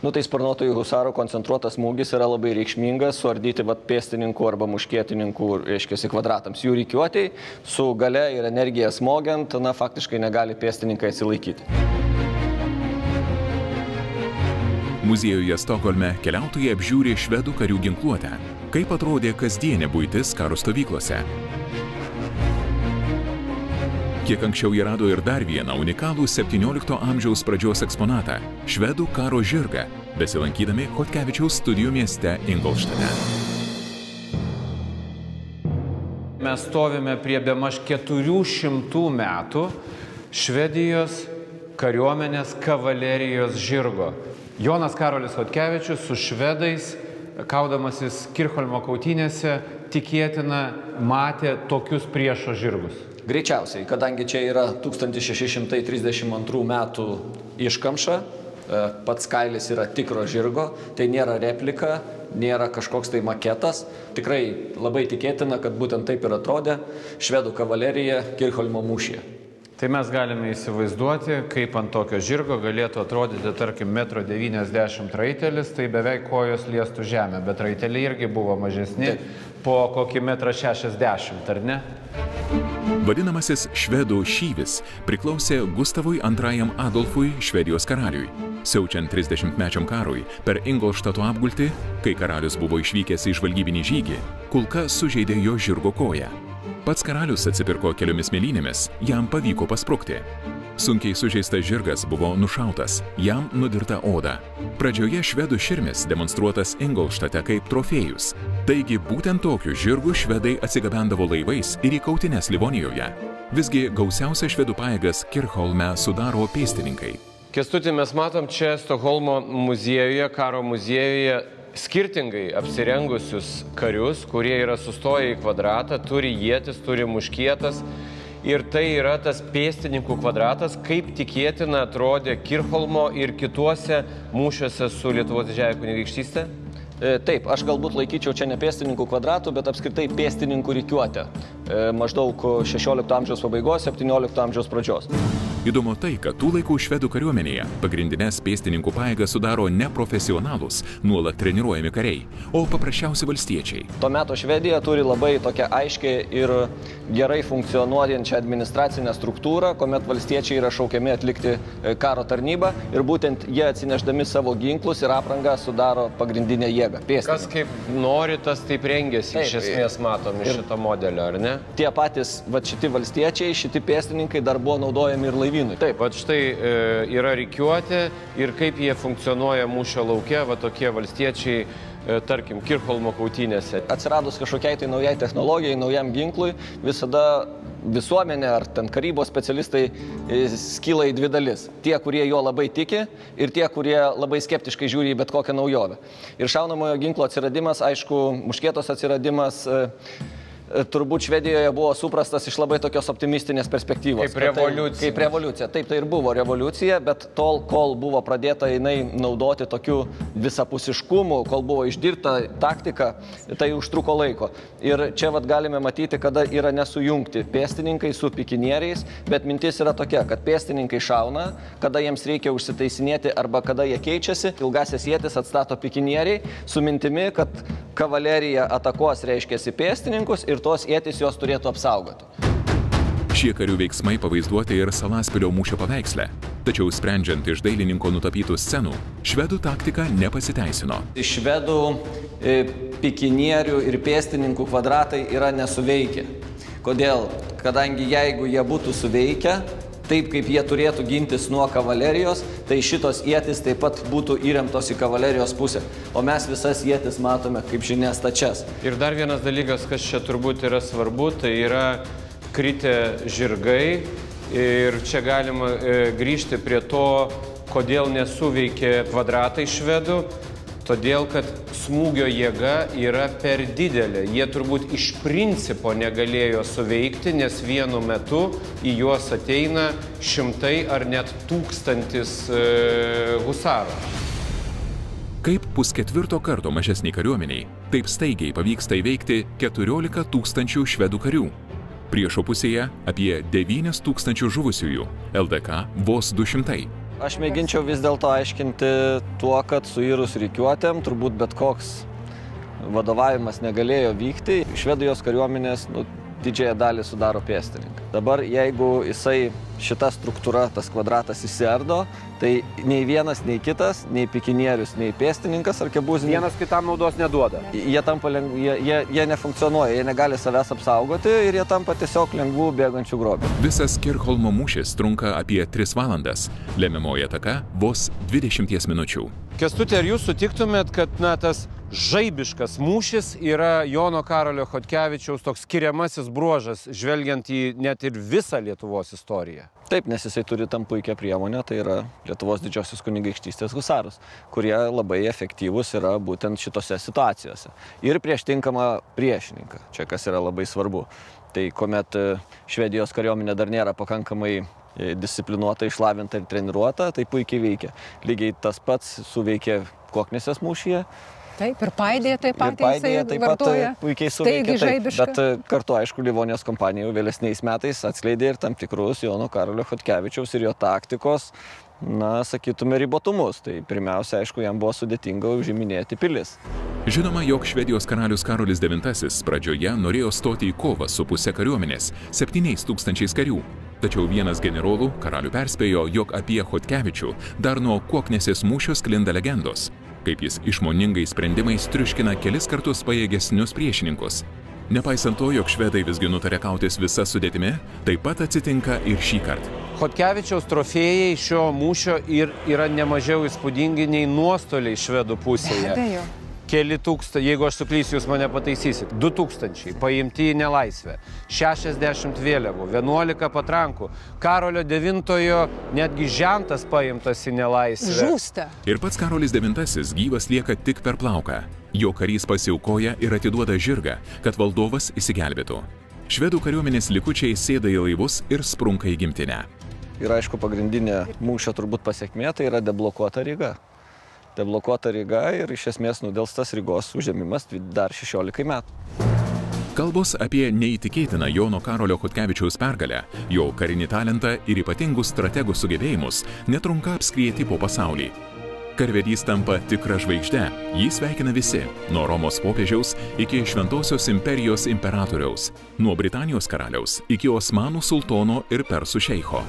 Nu, tai sparnuotojų husarų koncentruotas smūgis yra labai reikšmingas, suardyti vat, pėstininkų arba muškietininkų, reiškia, kvadratams. Jų reikiuotėjai su gale ir energija smogiant, na, faktiškai negali pėstininkai atsilaikyti. Muziejuje Stokholme keliautojai apžiūri švedų karių ginkluotę. Kaip atrodė kasdienė būtis karo stovyklose. Kiek anksčiau jie rado ir dar vieną unikalų 17 amžiaus pradžios eksponatą - švedų karo žirgą, besilankydami Hotkevičiaus studijų mieste Ingolštate. Mes stovime prie bemaž 400 metų Švedijos kariuomenės kavalerijos žirgo. Jonas Karolis Hotkevičius su švedais, kaudamasis Kircholmo kautynėse, tikėtina matė tokius priešo žirgus. Greičiausiai, kadangi čia yra 1632 metų iškamša, e, pats kailis yra tikro žirgo, tai nėra replika, nėra kažkoks tai maketas. Tikrai labai tikėtina, kad būtent taip ir atrodė švedų kavalerija Kircholmo mūšyje. Tai mes galime įsivaizduoti, kaip ant tokio žirgo galėtų atrodyti, tarkim, 1,90 m raitelis, tai beveik kojos liestų žemę, bet raiteliai irgi buvo mažesni, Taip. po kokį 1,60 m, ar ne? Vadinamasis švedų šyvis priklausė Gustavui II Adolfui Švedijos karaliui. Siaučiant 30-mečiam karui, per Ingolštato apgultį, kai karalius buvo išvykęs į žvalgybinį žygį, kulka sužeidė jo žirgo koją. Pats karalius atsipirko keliomis mėlynėmis, jam pavyko pasprukti. Sunkiai sužeistas žirgas buvo nušautas, jam nudirta oda. Pradžioje švedų širmis demonstruotas Ingolštate kaip trofėjus. Taigi būtent tokius žirgus švedai atsigabendavo laivais ir į kautinės Livonijoje. Visgi gausiausia švedų paėgas Kircholme sudaro pėstininkai. Kestutį mes matom čia Stokholmo muziejuje, karo muziejuje skirtingai apsirengusius karius, kurie yra sustoję į kvadratą, turi jėtis, turi muškietas. Ir tai yra tas pėstininkų kvadratas, kaip tikėtina atrodė Kirholmo ir kituose mūšiuose su Lietuvos didžiaja kunigaikštystė? E, taip, aš galbūt laikyčiau čia ne pėstininkų kvadratų, bet apskritai pėstininkų reikiuotę. E, maždaug 16 amžiaus pabaigos, 17 amžiaus pradžios. Įdomu tai, kad tų laikų švedų kariuomenėje pagrindinės pėstininkų paėgas sudaro ne profesionalus, nuolat treniruojami kariai, o paprasčiausi valstiečiai. Tuo metu Švedija turi labai tokią aiškę ir gerai funkcionuojančią administracinę struktūrą, kuomet valstiečiai yra šaukiami atlikti e, karo tarnybą ir būtent jie atsineždami savo ginklus ir aprangą sudaro pagrindinę jėgą. Pėstininkai. Kas kaip nori, tas taip rengiasi, taip, iš esmės matom iš šito modelio, ar ne? Tie patys, va šitie valstiečiai, šitie pėstininkai dar buvo naudojami ir laivai laivynui. Taip, va štai e, yra reikiuoti ir kaip jie funkcionuoja mūšio laukia, va tokie valstiečiai e, tarkim, Kircholmo kautynėse. Atsiradus kažkokiai tai naujai technologijai, naujam ginklui, visada visuomenė ar ten karybos specialistai e, skyla į dvi dalis. Tie, kurie juo labai tiki ir tie, kurie labai skeptiškai žiūri į bet kokią naujovę. Ir šaunamojo ginklo atsiradimas, aišku, muškėtos atsiradimas. E, turbūt Švedijoje buvo suprastas iš labai tokios optimistinės perspektyvos. Kaip revoliucija. Tai, kaip revoliucija. Taip, tai ir buvo revoliucija, bet tol, kol buvo pradėta jinai naudoti tokiu visapusiškumu, kol buvo išdirta taktika, tai užtruko laiko. Ir čia vad galime matyti, kada yra nesujungti pėstininkai su pikinieriais, bet mintis yra tokia, kad pėstininkai šauna, kada jiems reikia užsitaisinėti arba kada jie keičiasi, ilgasis jėtis atstato pikinieriai su mintimi, kad kavalerija atakuos, reiškia, pėstininkus ir tos ėtis jos turėtų apsaugoti. Šie karių veiksmai pavaizduoti ir Salaspilio mūšio paveiksle. Tačiau sprendžiant iš dailininko nutapytų scenų, švedų taktika nepasiteisino. Švedų e, pikinierių ir pėstininkų kvadratai yra nesuveikę. Kodėl? Kadangi jeigu jie būtų suveikę, taip kaip jie turėtų gintis nuo kavalerijos, tai šitos ietis taip pat būtų įremtos į kavalerijos pusę. O mes visas ietis matome, kaip žinia, stačias. Ir dar vienas dalykas, kas čia turbūt yra svarbu, tai yra kritę žirgai. Ir čia galima e, grįžti prie to, kodėl nesuveikė kvadratai švedų todėl kad smūgio jėga yra per didelė. Jie turbūt iš principo negalėjo suveikti, nes vienu metu į juos ateina šimtai ar net tūkstantis e, husarų. Kaip pusketvirto karto mažesniai kariuomeniai, taip staigiai pavyksta įveikti 14 tūkstančių švedų karių. Priešo pusėje apie 9 tūkstančių žuvusiųjų, LDK vos 200. Aš mėginčiau vis dėlto aiškinti tuo, kad suirus reikiuotėm turbūt bet koks vadovavimas negalėjo vykti. Švedijos kariuomenės nu, didžiąją dalį sudaro pėstininkai. Dabar jeigu jisai šita struktūra, tas kvadratas įsiardo, tai nei vienas, nei kitas, nei pikinierius, nei pėstininkas ar kebuzininkas. Vienas kitam naudos neduoda. Jie, tampa, leng... jie, jie, jie nefunkcionuoja, jie negali savęs apsaugoti ir jie tampa tiesiog lengvų bėgančių grobių. Visas Kirchholmo mūšis trunka apie 3 valandas, lemiamoji ataka vos 20 minučių. Kestutė, ar jūs sutiktumėt, kad na, tas žaibiškas mūšis yra Jono Karolio Hotkevičiaus toks skiriamasis bruožas, žvelgiant į net ir visą Lietuvos istoriją? Taip, nes jisai turi tam puikią priemonę, tai yra Lietuvos didžiosios kunigaikštystės husarus, kurie labai efektyvūs yra būtent šitose situacijose. Ir prieš tinkamą priešininką, čia kas yra labai svarbu. Tai kuomet e, Švedijos kariuomenė dar nėra pakankamai e, disciplinuota, išlavinta ir treniruota, tai puikiai veikia. Lygiai tas pats suveikė Koknesės mūšyje. Taip, ir paidėje taip pat. Paidėje taip pat vartoja. puikiai suveikė. Taip, bet e, kartu, aišku, Livonijos kompanija jau vėlesniais metais atskleidė ir tam tikrus Jono Karolio Hotkevičiaus ir jo taktikos, na, sakytume, ribotumus. Tai pirmiausia, aišku, jam buvo sudėtinga užiminėti pilis. Žinoma, jog Švedijos karalius Karolis IX pradžioje norėjo stoti į kovą su pusė kariuomenės - 7 tūkstančiais karių. Tačiau vienas generolų karalių perspėjo, jog apie Hotkevičių dar nuo Kuoknesės mūšio sklinda legendos, kaip jis išmoningais sprendimais triuškina kelis kartus pajėgesnius priešininkus. Nepaisant to, jog švedai visgi nutarė kautis visą sudėtimi, taip pat atsitinka ir šį kartą. Hotkevičiaus trofėjai šio mūšio ir yra nemažiau įspūdingi nei nuostoliai švedų pusėje. Be abejo. Keli tūkstančiai, jeigu aš suklysiu, jūs mane pataisysit. 2000 paimti į nelaisvę, 60 vėliavų, 11 patrankų, Karolio IX netgi žentas paimtas į nelaisvę. Žūsta. Ir pats Karolis IX gyvas lieka tik per plauką. Jo karys pasiaukoja ir atiduoda žirgą, kad valdovas įsigelbėtų. Švedų kariuomenės likučiai sėda į laivus ir sprunka į gimtinę. Ir aišku, pagrindinė mūšio turbūt pasiekmė tai yra deblokuota Ryga. Deblokuota Ryga ir iš esmės nudėlstas Rygos užėmimas dar 16 metų. Kalbos apie neįtikėtiną Jono Karolio Hotkevičiaus pergalę, jo karinį talentą ir ypatingus strategų sugebėjimus netrunka apskrieti po pasaulį. Karvedys tampa tikra žvaigžde, jį sveikina visi, nuo Romos popiežiaus iki Šventosios imperijos imperatoriaus, nuo Britanijos karaliaus iki Osmanų sultono ir Persų šeicho.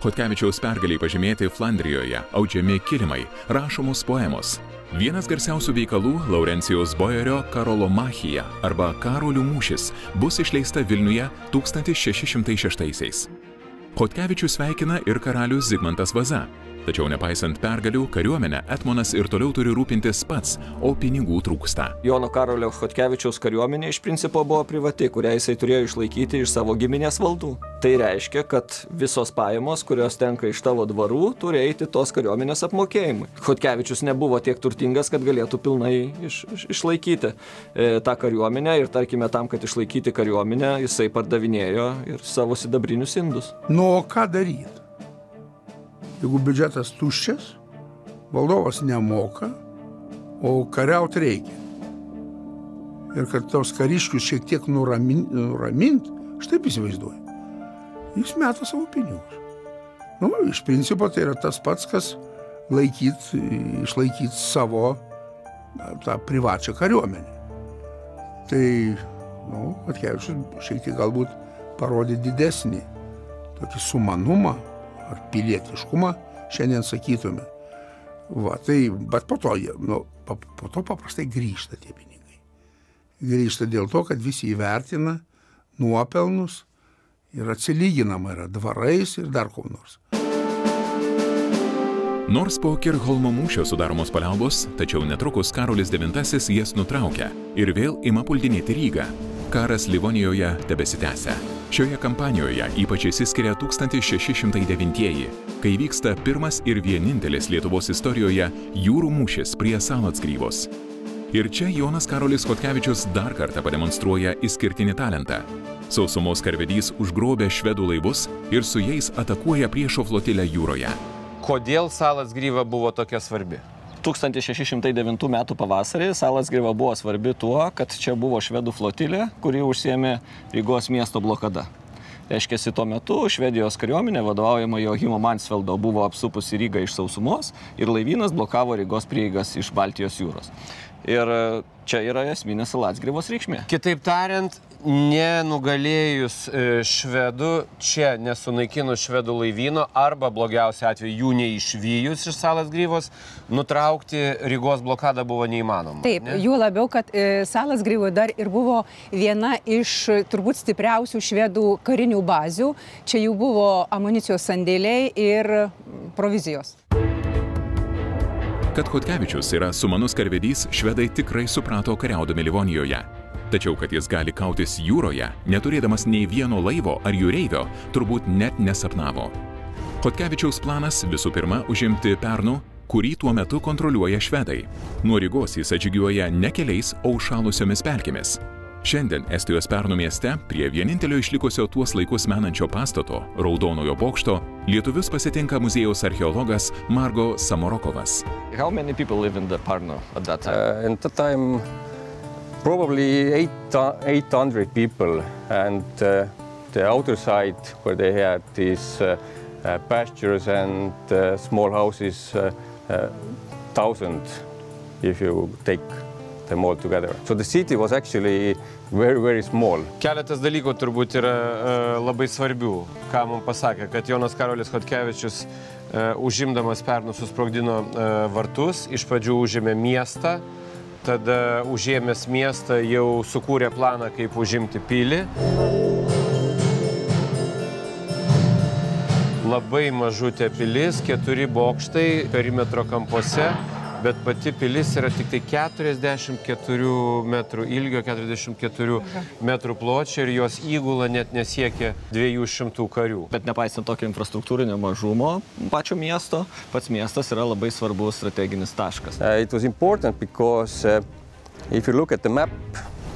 Hotkevičiaus pergaliai pažymėti Flandrijoje, audžiami kilimai, rašomos poemos. Vienas garsiausių veikalų Laurencijos Bojerio Karolo Machija arba Karolių mūšis bus išleista Vilniuje 1606-aisiais. Hotkevičius sveikina ir karalius Zigmantas Vaza. Tačiau nepaisant pergalių, kariuomenę Etmonas ir toliau turi rūpintis pats, o pinigų trūksta. Jono Karolio Hotkevičiaus kariuomenė iš principo buvo privati, kurią jisai turėjo išlaikyti iš savo giminės valdų. Tai reiškia, kad visos pajamos, kurios tenka iš tavo dvarų, turi eiti tos kariuomenės apmokėjimui. Hotkevičius nebuvo tiek turtingas, kad galėtų pilnai iš, iš, išlaikyti e, tą kariuomenę ir tarkime tam, kad išlaikyti kariuomenę, jisai pardavinėjo ir savo sidabrinius indus. Nu, o ką daryti? Jeigu biudžetas tuščias, valdovas nemoka, o kariaut reikia. Ir kad tos kariškius šiek tiek nuramint, nuramint aš taip įsivaizduoju, jis meta savo pinigus. Nu, iš principo tai yra tas pats, kas laikyt, išlaikyti savo na, tą privačią kariuomenę. Tai, nu, Atkevičius šiek tiek galbūt parodė didesnį tokį sumanumą, ar pilietiškumą, šiandien sakytume. Va, tai, bet po to, jie, nu, po, po to paprastai grįžta tie pinigai. Grįžta dėl to, kad visi įvertina nuopelnus ir atsilyginama yra dvarais ir dar kuo nors. Nors po Kirchholmo mūšio sudaromos paliaubos, tačiau netrukus Karolis IX jas nutraukia ir vėl ima puldinėti Rygą. Karas Livonijoje tebesitęsia. Šioje kampanijoje ypač įsiskiria 1609-ieji, kai vyksta pirmas ir vienintelis Lietuvos istorijoje jūrų mūšis prie Salatsgrybos. Ir čia Jonas Karolis Kotkevičius dar kartą pademonstruoja išskirtinį talentą. Sausumos karvedys užgrobė švedų laivus ir su jais atakuoja priešo flotilę jūroje. Kodėl salas gryva buvo tokia svarbi? 1609 m. pavasarį Salasgriva buvo svarbi tuo, kad čia buvo švedų flotilė, kuri užsiemė Rygos miesto blokada. Reiškia, tuo metu Švedijos kariuomenė vadovaujama Johimo Mansfeldo buvo apsupusi Rygą iš sausumos ir laivynas blokavo Rygos prieigas iš Baltijos jūros. Ir e, čia yra esminė Salatsgrivos reikšmė. Kitaip tariant, nenugalėjus e, švedų, čia nesunaikinus švedų laivyno arba blogiausia atveju jų neišvyjus iš salas gryvos, nutraukti Rygos blokadą buvo neįmanoma. Taip, ne? jų labiau, kad e, salas gryvo dar ir buvo viena iš e, turbūt stipriausių švedų karinių bazių. Čia jų buvo amunicijos sandėliai ir provizijos. Kad Hotkevičius yra sumanus karvedys, švedai tikrai suprato kariaudami Livonijoje. Tačiau, kad jis gali kautis jūroje, neturėdamas nei vieno laivo ar jūreivio, turbūt net nesapnavo. Hotkevičiaus planas visų pirma užimti Pernų, kurį tuo metu kontroliuoja švedai. Nuo Rygos jis atžygiuoja ne keliais, o užšalusiomis pelkėmis. Šiandien Estijos Pernų mieste, prie vienintelio išlikusio tuos laikus menančio pastato, Raudonojo bokšto, lietuvius pasitinka muziejaus archeologas Margo Samorokovas. How many people live in the Parno at that time? Uh, and that time, probably eight, 800 people. And uh, the outer side where they had these uh, uh, pastures and uh, small houses, uh, uh, thousand if you take them all together. So the city was actually very, very small. Keletas dalykų turbūt yra e, labai svarbių, ką mums pasakė, kad Jonas Karolis Hotkevičius e, užimdamas pernų susprogdino e, vartus, iš pradžių užėmė miestą, tada užėmęs miestą jau sukūrė planą, kaip užimti pilį. Labai mažutė pilis, keturi bokštai perimetro kampuose bet pati pilis yra tik tai 44 metrų ilgio, 44 metrų pločio ir jos įgula net nesiekia 200 karių. Bet nepaisant tokio infrastruktūrinio mažumo pačio miesto, pats miestas yra labai svarbus strateginis taškas. Uh, it was important because uh, if you look at the map,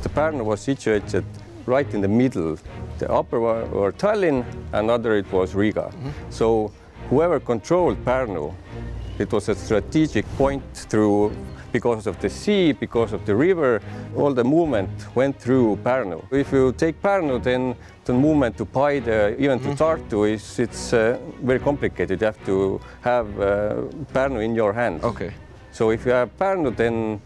the Pärnu was situated right in the middle. The upper were, Tallinn, and other it was Riga. Mm -hmm. So whoever controlled Pärnu It was a strategic point through because of the sea, because of the river, all the movement went through Pärnu. If you take Pärnu, then the movement to Paide, even to Tartu, is it's uh, very complicated. You have to have uh, Pärnu in your hand. Okay. So if you have Pärnu, then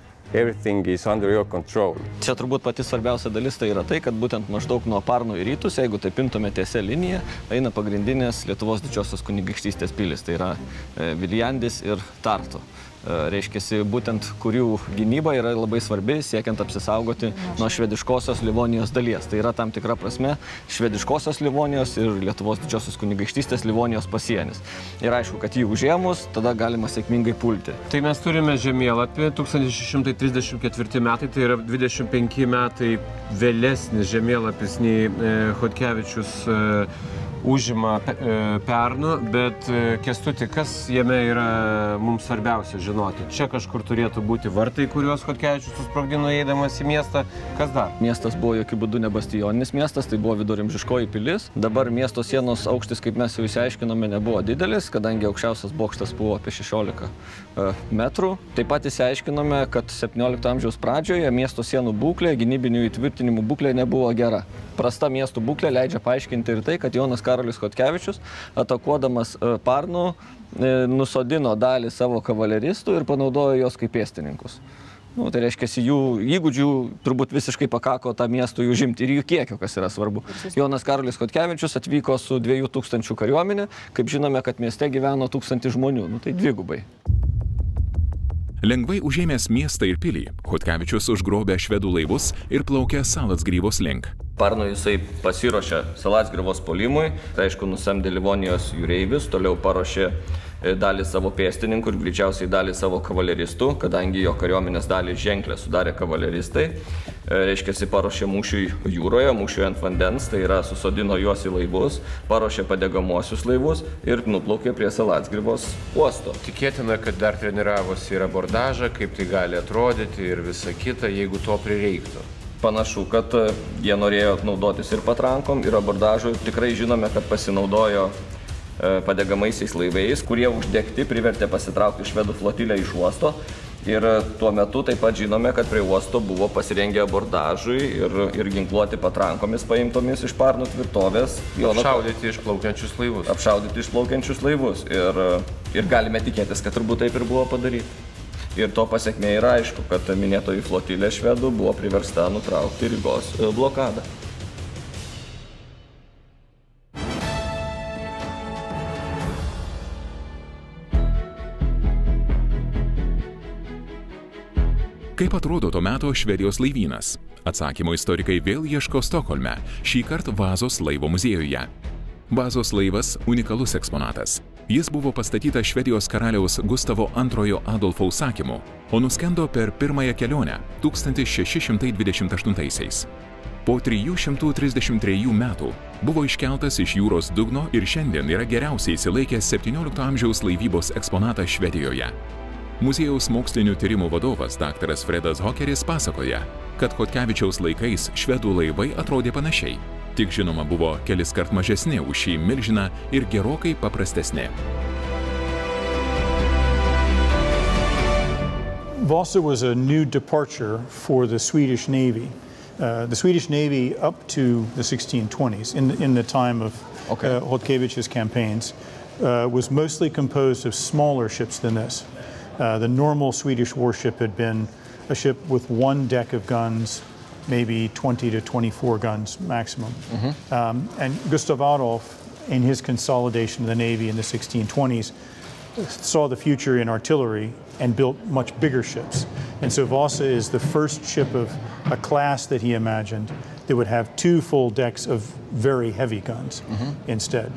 Čia turbūt pati svarbiausia dalis tai yra tai, kad būtent maždaug nuo Parnų į rytus, jeigu taip imtume tiesia linija, eina pagrindinės Lietuvos didžiosios kunigaikštystės pilis, tai yra e, Viljandis ir Tartu. E, reiškia, būtent kurių gynyba yra labai svarbi, siekiant apsisaugoti nuo švediškosios Livonijos dalies. Tai yra tam tikra prasme švediškosios Livonijos ir Lietuvos didžiosios kunigaikštystės Livonijos pasienis. Ir aišku, kad jį užėmus, tada galima sėkmingai pulti. Tai mes turime žemėlapį 1634 metai, tai yra 25 metai vėlesnis žemėlapis nei e, Hodkevičius e, užima e, Pernų, bet e, Kestuti, kas jame yra mums svarbiausia žinoti? Čia kažkur turėtų būti vartai, kuriuos Kotkevičius susprogdino eidamas į miestą. Kas dar? Miestas buvo jokių būdų ne bastioninis miestas, tai buvo vidurimžiškoji pilis. Dabar miesto sienos aukštis, kaip mes jau įsiaiškinome, nebuvo didelis, kadangi aukščiausias bokštas buvo apie 16 e, metrų. Taip pat įsiaiškinome, kad 17 amžiaus pradžioje miesto sienų būklė, gynybinių įtvirtinimų būklė nebuvo gera. Prasta miestų būklė leidžia paaiškinti ir tai, kad Jonas Karolis Kotkevičius, atakuodamas e, Parnų, e, nusodino dalį savo kavaleristų ir panaudojo juos kaip pėstininkus. Nu, tai reiškia, jų įgūdžių turbūt visiškai pakako tą miestą užimti ir jų kiekio, kas yra svarbu. Jonas Karolis Kotkevičius atvyko su 2000 kariuomenė, kaip žinome, kad mieste gyveno 1000 žmonių, nu, tai dvigubai. Lengvai užėmęs miestą ir pilį, Hotkevičius užgrobė švedų laivus ir plaukė Salatsgryvos link. Parno jisai pasiruošė Salatsgrivos polimui, tai aišku, nusamdė Livonijos jūreivius, toliau paruošė e, dalį savo pėstininkų ir greičiausiai dalį savo kavaleristų, kadangi jo kariuomenės dalį ženklę sudarė kavaleristai. E, reiškia, jis paruošė mūšiui jūroje, mūšiui ant vandens, tai yra susodino juos į laivus, paruošė padegamuosius laivus ir nuplaukė prie Salatsgrivos uosto. Tikėtina, kad dar treniravosi ir abordažą, kaip tai gali atrodyti ir visa kita, jeigu to prireiktų. Panašu, kad e, jie norėjo naudotis ir patrankom, ir abordažu. Tikrai žinome, kad pasinaudojo e, padegamaisiais laivais, kurie uždegti privertė pasitraukti švedų flotilę iš uosto. Ir e, tuo metu taip pat žinome, kad prie uosto buvo pasirengę abordažui ir, ir ginkluoti patrankomis paimtomis iš Parnų tvirtovės. Apšaudyti išplaukiančius laivus. Apšaudyti išplaukiančius laivus. Ir, ir galime tikėtis, kad turbūt taip ir buvo padaryti. Ir to pasiekmė yra aišku, kad minėtoji flotilė švedų buvo priversta nutraukti Rygos e, blokadą. Kaip atrodo tuo metu Švedijos laivynas? Atsakymo istorikai vėl ieško Stokholme, šį kartą Vazos laivo muziejuje. Vazos laivas - unikalus eksponatas. Jis buvo pastatytas Švedijos karaliaus Gustavo II Adolfo užsakymu, o nuskendo per pirmąją kelionę 1628-aisiais. Po 333 metų buvo iškeltas iš jūros dugno ir šiandien yra geriausiai įsilaikęs 17 amžiaus laivybos eksponatas Švedijoje. Muziejaus mokslinių tyrimų vadovas dr. Fredas Hokeris pasakoja, kad Hotkevičiaus laikais švedų laivai atrodė panašiai, tik žinoma buvo kelis kart mažesni už šį milžiną ir gerokai paprastesni. Vasa was a new departure for the Swedish Navy. Uh, the Swedish Navy up to the 1620s, in, in the time of Okay. uh, Hodkevich's campaigns, uh, was mostly composed of smaller ships than this. Uh, the normal Swedish warship had been a ship with one deck of guns, maybe 20 to 24 guns maximum. Um, and Gustav Adolf, in his consolidation of the Navy in the 1620s, saw the future in artillery and built much bigger ships. And so Vasa is the first ship of a class that he imagined that would have two full decks of very heavy guns instead.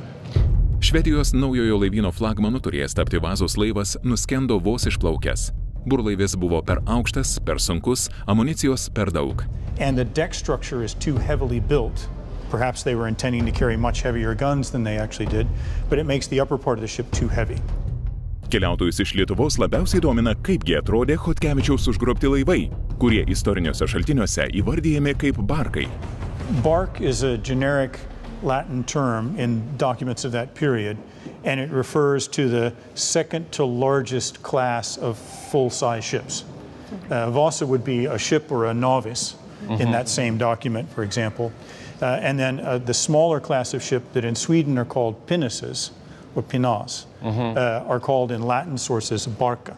Švedijos naujojo laivyno flagmanu turėjęs tapti vazos laivas nuskendo vos išplaukęs. Burlaivis buvo per aukštas, per sunkus, amunicijos per daug. And the deck structure is too heavily built. Perhaps they were intending to carry much heavier guns than they actually did, but it makes the upper part of the ship too heavy. Keliautojus iš Lietuvos labiausiai domina, kaipgi atrodė Hotkevičiaus užgrobti laivai, kurie istoriniuose šaltiniuose įvardyjami kaip barkai. Bark is a generic Latin term in documents of that period, and it refers to the second to largest class of full size ships. Uh, Vasa would be a ship or a novice in that same document, for example. Uh, and then uh, the smaller class of ship that in Sweden are called pinnaces or pinas uh, are called in Latin sources barca.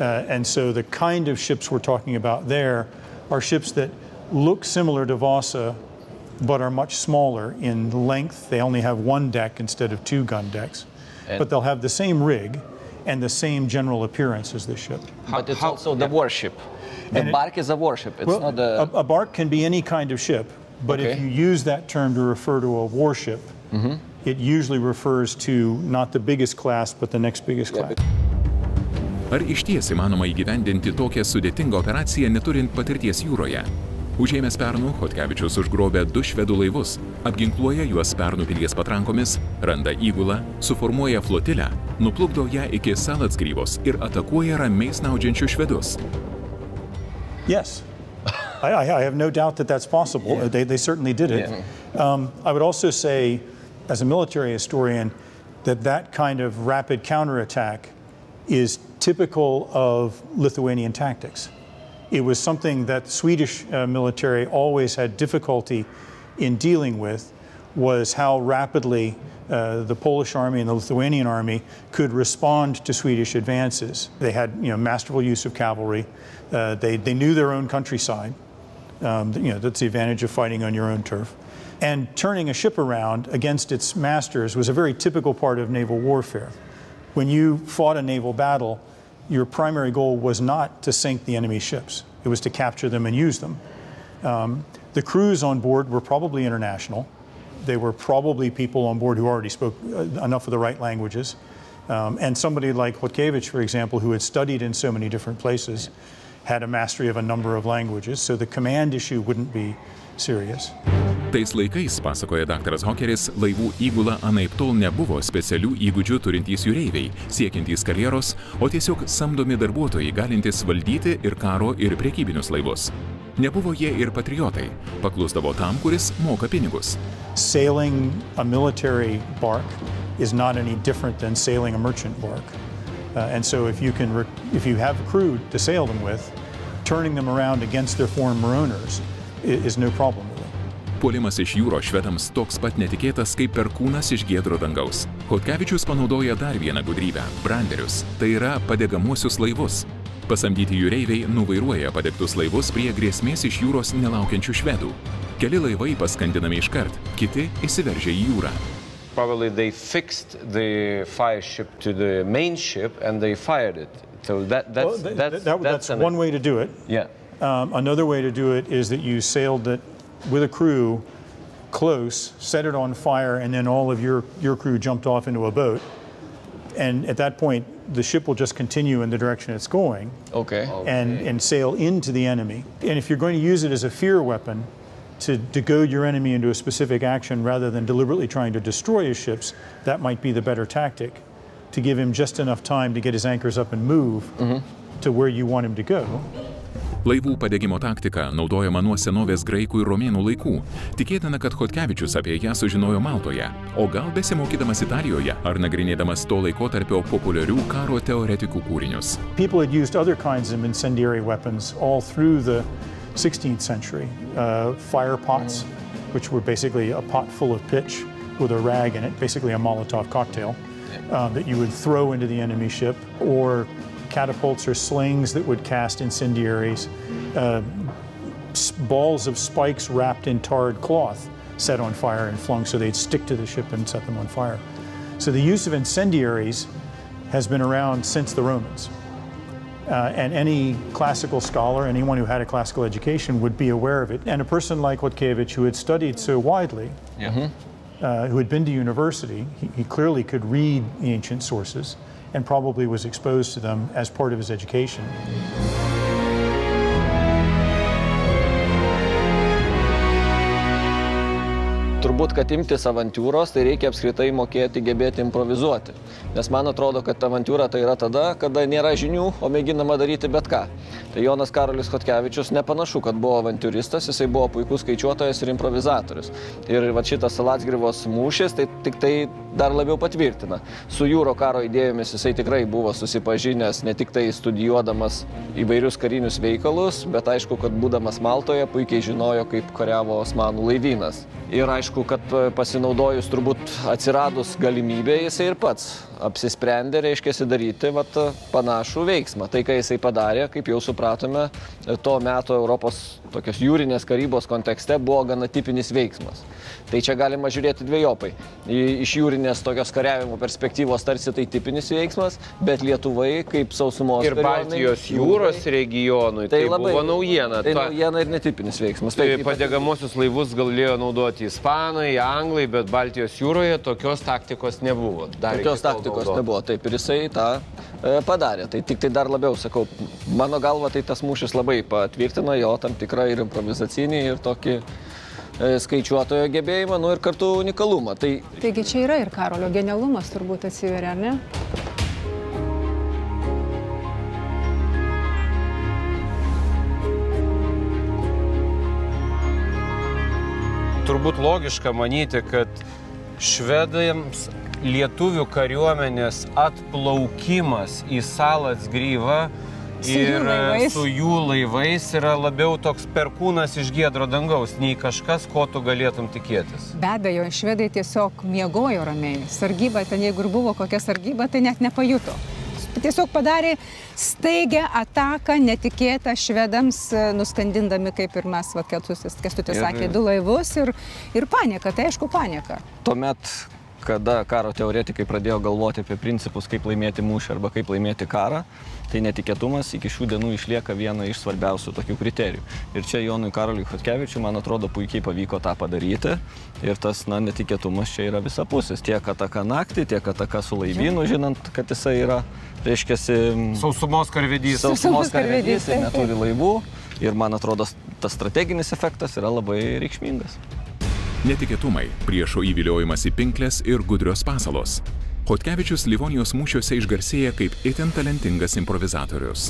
Uh, and so the kind of ships we're talking about there are ships that look similar to Vasa, but are much smaller in length. They only have one deck instead of two gun decks, but they'll have the same rig and the same general appearance as this ship. But it's also the warship. The And bark is a warship. It's Well, not a. a, a bark can be any kind of ship, but if you use that term to refer to a warship, mm-hmm. it usually refers to not the biggest class, but the next biggest class. Ar iš ties įmanoma įgyvendinti tokią sudėtingą operaciją neturint patirties jūroje? Užėmęs Pernų, Hotkevičius užgrobė du švedų laivus, apginkluoja juos Pernų pilies patrankomis, randa įgulą, suformuoja flotilę, nuplukdo ją iki Salatsgryvos ir atakuoja ramiai snaudžiančius švedus. Yes. I, I I have no doubt that that's possible. They, they certainly did it. Um, I would also say, as a military historian, that that kind of rapid counterattack is typical of Lithuanian tactics. It was something that the Swedish uh, military always had difficulty in dealing with was how rapidly uh, the Polish army and the Lithuanian army could respond to Swedish advances. They had you know, masterful use of cavalry. Uh, they, they knew their own countryside. Um, you know, that's the advantage of fighting on your own turf. And turning a ship around against its masters was a very typical part of naval warfare. When you fought a naval battle, your primary goal was not to sink the enemy ships, it was to capture them and use them. Um, the crews on board were probably international. They were probably people on board who already spoke uh, enough of the right languages. Um, and somebody like Hotkevich, for example, who had studied in so many different places, had a mastery of a number of languages. So the command issue wouldn't be serious. Tais laikais, pasakoja dr. Hokeris, laivų įgula anaip tol nebuvo specialių įgūdžių turintys jūreiviai, siekintys karjeros, o tiesiog samdomi darbuotojai galintys valdyti ir karo, ir priekybinius laivus. Nebuvo jie ir patriotai, paklusdavo tam, kuris moka pinigus. Sailing a military bark is not any different than sailing a merchant bark. Uh, and so if you, can if you have a crew to sail them with, turning them around against their foreign marooners is no problem. Puolimas iš jūros švedams toks pat netikėtas kaip perkūnas iš giedro dangaus. Hotkevičius panaudoja dar vieną gudrybę - branderius, tai yra padegamuosius laivus. Pasamdyti jūreiviai nuvairuoja padegtus laivus prie grėsmės iš jūros nelaukiančių švedų. Keli laivai paskandinami iškart, kiti įsiveržia į jūrą. Probably they fixed the fire ship to the main ship and they fired it. So that, that's, Well, th- that's, th- that- that's, that's one way to do it. Yeah. Um, another way to do it is that you sailed it with a crew close, set it on fire, and then all of your, your crew jumped off into a boat. And at that point, the ship will just continue in the direction it's going Okay. and, and sail into the enemy. And if you're going to use it as a fear weapon to, to goad your enemy into a specific action rather than deliberately trying to destroy his ships, that might be the better tactic to give him just enough time to get his anchors up and move mm-hmm. to where you want him to go. Laivų padegimo taktika naudojama nuo senovės graikų ir romėnų laikų. Tikėtina, kad Hotkevičius apie ją sužinojo Maltoje, o gal besimokydamas Italijoje ar nagrinėdamas to laikotarpio populiarių karo teoretikų kūrinius. People had used other kinds of incendiary weapons all through the 16th century. Uh, fire pots, which were basically a pot full of pitch with a rag in it, basically a Molotov cocktail, uh, that you would throw into the enemy ship, or catapults or slings that would cast incendiaries, uh, balls of spikes wrapped in tarred cloth set on fire and flung so they'd stick to the ship and set them on fire. So the use of incendiaries has been around since the Romans. Uh, and any classical scholar, anyone who had a classical education, would be aware of it. And a person like Hotkevich, who had studied so widely, uh, who had been to university, he, he clearly could read the ancient sources and probably was exposed to them as part of his education. Turbūt, kad imtis avantūros, tai reikia apskritai mokėti gebėti improvizuoti. Nes man atrodo, kad avantūra tai yra tada, kada nėra žinių, o mėginama daryti bet ką. Tai Jonas Karolis Hotkevičius nepanašu, kad buvo avantūristas, jisai buvo puikus skaičiuotojas ir improvizatorius. Ir va šitas Salatsgrivos mūšis tai tik tai dar labiau patvirtina. Su jūro karo idėjomis jisai tikrai buvo susipažinęs ne tik tai studijuodamas įvairius karinius veikalus, bet aišku, kad būdamas Maltoje puikiai žinojo, kaip kariavo Osmanų laivynas. Ir aišku, kad e, pasinaudojus turbūt atsiradus galimybė, jisai ir pats apsisprendė, reiškia, daryti vat, panašų veiksmą. Tai, ką jisai padarė, kaip jau supratome, to meto Europos tokios jūrinės karybos kontekste buvo gana tipinis veiksmas. Tai čia galima žiūrėti dviejopai. I- Iš jūrinės tokios kariavimo perspektyvos tarsi tai tipinis veiksmas, bet Lietuvai kaip sausumos Ir Baltijos jūros jūrai, regionui tai, tai buvo naujiena. Tai Ta- naujiena ir netipinis veiksmas. Tai Taip, ypatingai- padegamosius laivus galėjo naudoti ispanai, anglai, bet Baltijos jūroje tokios taktikos nebuvo. Dar Tokios iki tol taktikos naudojo. nebuvo, taip ir jisai tą e, padarė. Tai tik tai dar labiau, sakau, mano galva, tai tas mūšis labai patvirtino jo tam tikrą ir improvizacinį, ir tokį e, skaičiuotojo gebėjimą, nu ir kartu unikalumą. Tai Taigi čia yra ir Karolio genialumas turbūt atsiveria, ar ne? Turbūt logiška manyti, kad švedams lietuvių kariuomenės atplaukimas į salas gryvą Su jų ir laivais. su jų laivais yra labiau toks perkūnas iš giedro dangaus, nei kažkas, ko tu galėtum tikėtis. Be abejo, švedai tiesiog miegojo ramiai. Sargyba, ten jeigu ir buvo kokia sargyba, tai net nepajuto. Tiesiog padarė staigę ataką, netikėtą švedams, e, nuskandindami, kaip ir mes, va, Kestutis Kestutis Ir- sakė, du laivus ir, ir panika, tai aišku panika. tuomet, kada karo teoretikai pradėjo galvoti apie principus, kaip laimėti mūšį arba kaip laimėti karą, tai netikėtumas iki šių dienų išlieka viena iš svarbiausių tokių kriterijų. Ir čia Jonui Karoliui Hotkevičiui, man atrodo, puikiai pavyko tą padaryti. Ir tas, na, netikėtumas čia yra visapusis. Tiek ataka naktį, tiek ataka su laivynu, žinant, kad jisai yra, reiškia, Sausumos karvedys. sausumos karvedys, tai neturi laivų. Ir man atrodo, tas strateginis efektas yra labai reikšmingas. Netikėtumai, priešo įviliojimas į pinklės ir gudrios pasalos. Hotkevičius Livonijos mūšiuose išgarsėja kaip itin talentingas improvizatorius.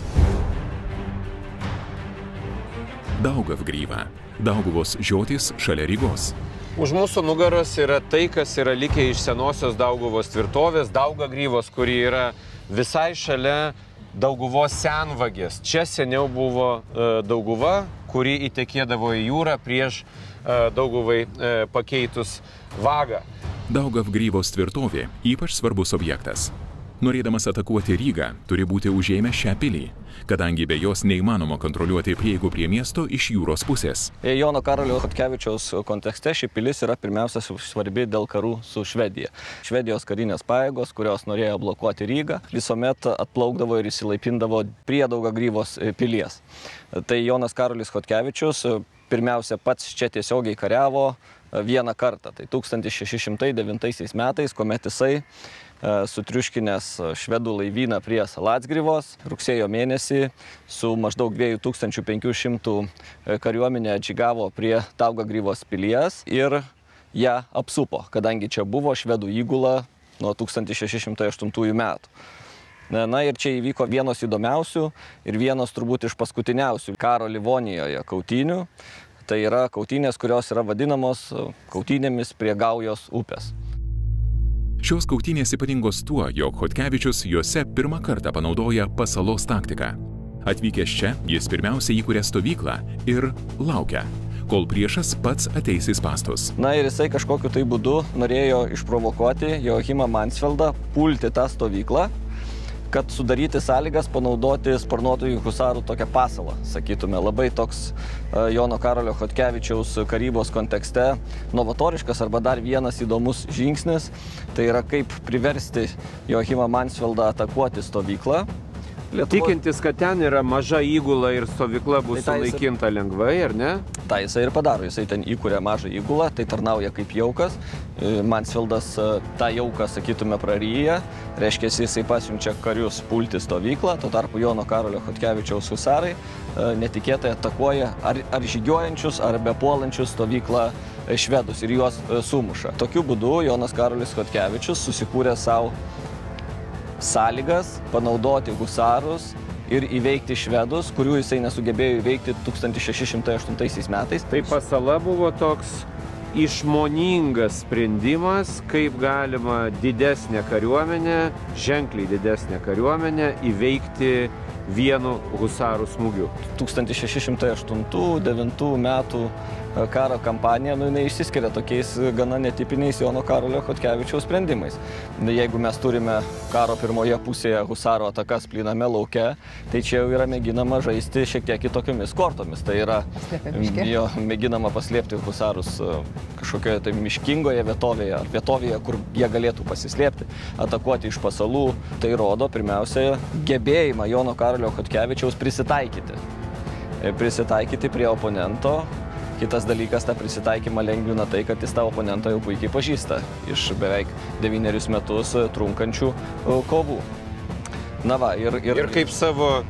Daugavgryva. Dauguvos žiotys šalia Rygos. Už mūsų nugaros yra tai, kas yra likę iš senosios Dauguvos tvirtovės, Daugagryvos, kuri yra visai šalia Dauguvos senvagės. Čia seniau buvo e, Dauguva, kuri įtekėdavo į jūrą prieš Dauguvai e, pakeitus vagą. Daugavgryvos tvirtovė ypač svarbus objektas. Norėdamas atakuoti Rygą, turi būti užėmę šią pilį, kadangi be jos neįmanoma kontroliuoti prieigų prie miesto iš jūros pusės. Jono Karolio Hotkevičiaus kontekste ši pilis yra pirmiausia svarbi dėl karų su Švedija. Švedijos karinės pajėgos, kurios norėjo blokuoti Rygą, visuomet atplaukdavo ir įsilaipindavo prie Daugagryvos pilies. Tai Jonas Karolis Hotkevičius pirmiausia pats čia tiesiogiai kariavo vieną kartą. Tai 1609 metais, kuomet jisai sutriuškinęs švedų laivyną prie Salatsgrivos rugsėjo mėnesį su maždaug 2500 kariuomenė atžygavo prie Taugagryvos pilies ir ją apsupo, kadangi čia buvo švedų įgula nuo 1608 metų. Na ir čia įvyko vienos įdomiausių ir vienos turbūt iš paskutiniausių karo Livonijoje kautinių. Tai yra kautinės, kurios yra vadinamos kautinėmis prie Gaujos upės. Šios kautynės ypatingos tuo, jog Hotkevičius juose pirmą kartą panaudoja pasalos taktiką. Atvykęs čia, jis pirmiausia įkūrė stovyklą ir laukia, kol priešas pats ateis į spastus. Na ir jisai kažkokiu tai būdu norėjo išprovokuoti Joachimą Mansfeldą pulti tą stovyklą kad sudaryti sąlygas panaudoti sparnuotųjų husarų tokią pasalą, sakytume. Labai toks Jono Karolio Hotkevičiaus karybos kontekste novatoriškas arba dar vienas įdomus žingsnis. Tai yra kaip priversti Joachimą Mansfeldą atakuoti stovyklą. Lietuvo... Tikintis, kad ten yra maža įgula ir stovykla bus tai sunaikinta lengvai, ar ne? Tai jisai ir padaro, jisai ten įkūrė mažą įgulą, tai tarnauja kaip jaukas. Mansfeldas tą jauką, sakytume, praryja, reiškia, jisai pasiunčia karius pulti stovyklą, tuo tarpu Jono Karolio Hotkevičiaus husarai netikėtai atakuoja ar, ar žygiuojančius, ar bepuolančius stovyklą švedus ir juos sumuša. Tokiu būdu Jonas Karolis Hotkevičius susikūrė savo sąlygas panaudoti husarus ir įveikti švedus, kurių jisai nesugebėjo įveikti 1608 metais. Tai pasala buvo toks išmoningas sprendimas, kaip galima didesnę kariuomenę, ženkliai didesnę kariuomenę įveikti vienu husarų smūgiu. 1608-1609 metų karo kampanija, nu, jinai išsiskiria tokiais gana netipiniais Jono Karolio Hotkevičiaus sprendimais. Jeigu mes turime karo pirmoje pusėje husaro atakas plyname lauke, tai čia jau yra mėginama žaisti šiek tiek kitokiomis kortomis. Tai yra jo, mėginama paslėpti husarus kažkokioje tai miškingoje vietovėje ar vietovėje, kur jie galėtų pasislėpti, atakuoti iš pasalų. Tai rodo pirmiausia gebėjimą Jono Karolio Hotkevičiaus prisitaikyti. Prisitaikyti prie oponento, Kitas dalykas, tą prisitaikymą lengvina tai, kad jis tą oponentą jau puikiai pažįsta iš beveik devynerius metus trunkančių kovų. Na va, ir, ir... ir kaip savo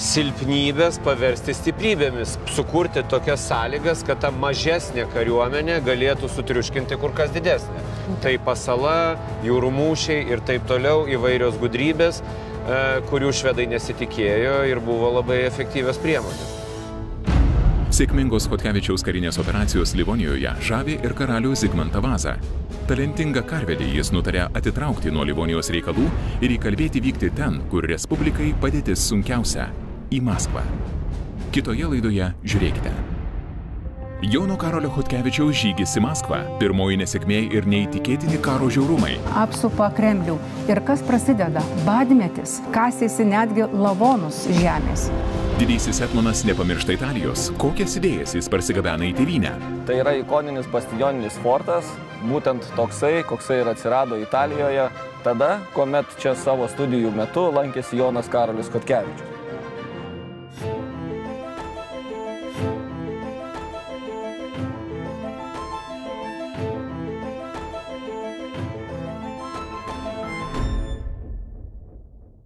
silpnybės paversti stiprybėmis, sukurti tokias sąlygas, kad ta mažesnė kariuomenė galėtų sutriuškinti kur kas didesnė. Tai pasala, jūrų mūšiai ir taip toliau įvairios gudrybės, e, kurių švedai nesitikėjo ir buvo labai efektyvios priemonės. Sėkmingos Hotkevičiaus karinės operacijos Livonijoje žavi ir karalių Zigmantą Vazą. Talentingą karvedį jis nutarė atitraukti nuo Livonijos reikalų ir įkalbėti vykti ten, kur Respublikai padėtis sunkiausia - į Maskvą. Kitoje laidoje žiūrėkite. Jono Karolio Hotkevičiaus žygis į Maskvą - pirmoji nesėkmė ir neįtikėtini karo žiaurumai. Apsupa Kremlių. Ir kas prasideda? Badmetis. Kasėsi netgi lavonus žemės. Didysis Etmonas nepamiršta Italijos. Kokias idėjas jis parsigabena į tėvynę? Tai yra ikoninis bastioninis fortas, būtent toksai, koksai ir atsirado Italijoje tada, kuomet čia savo studijų metu lankėsi Jonas Karolis Kotkevičius.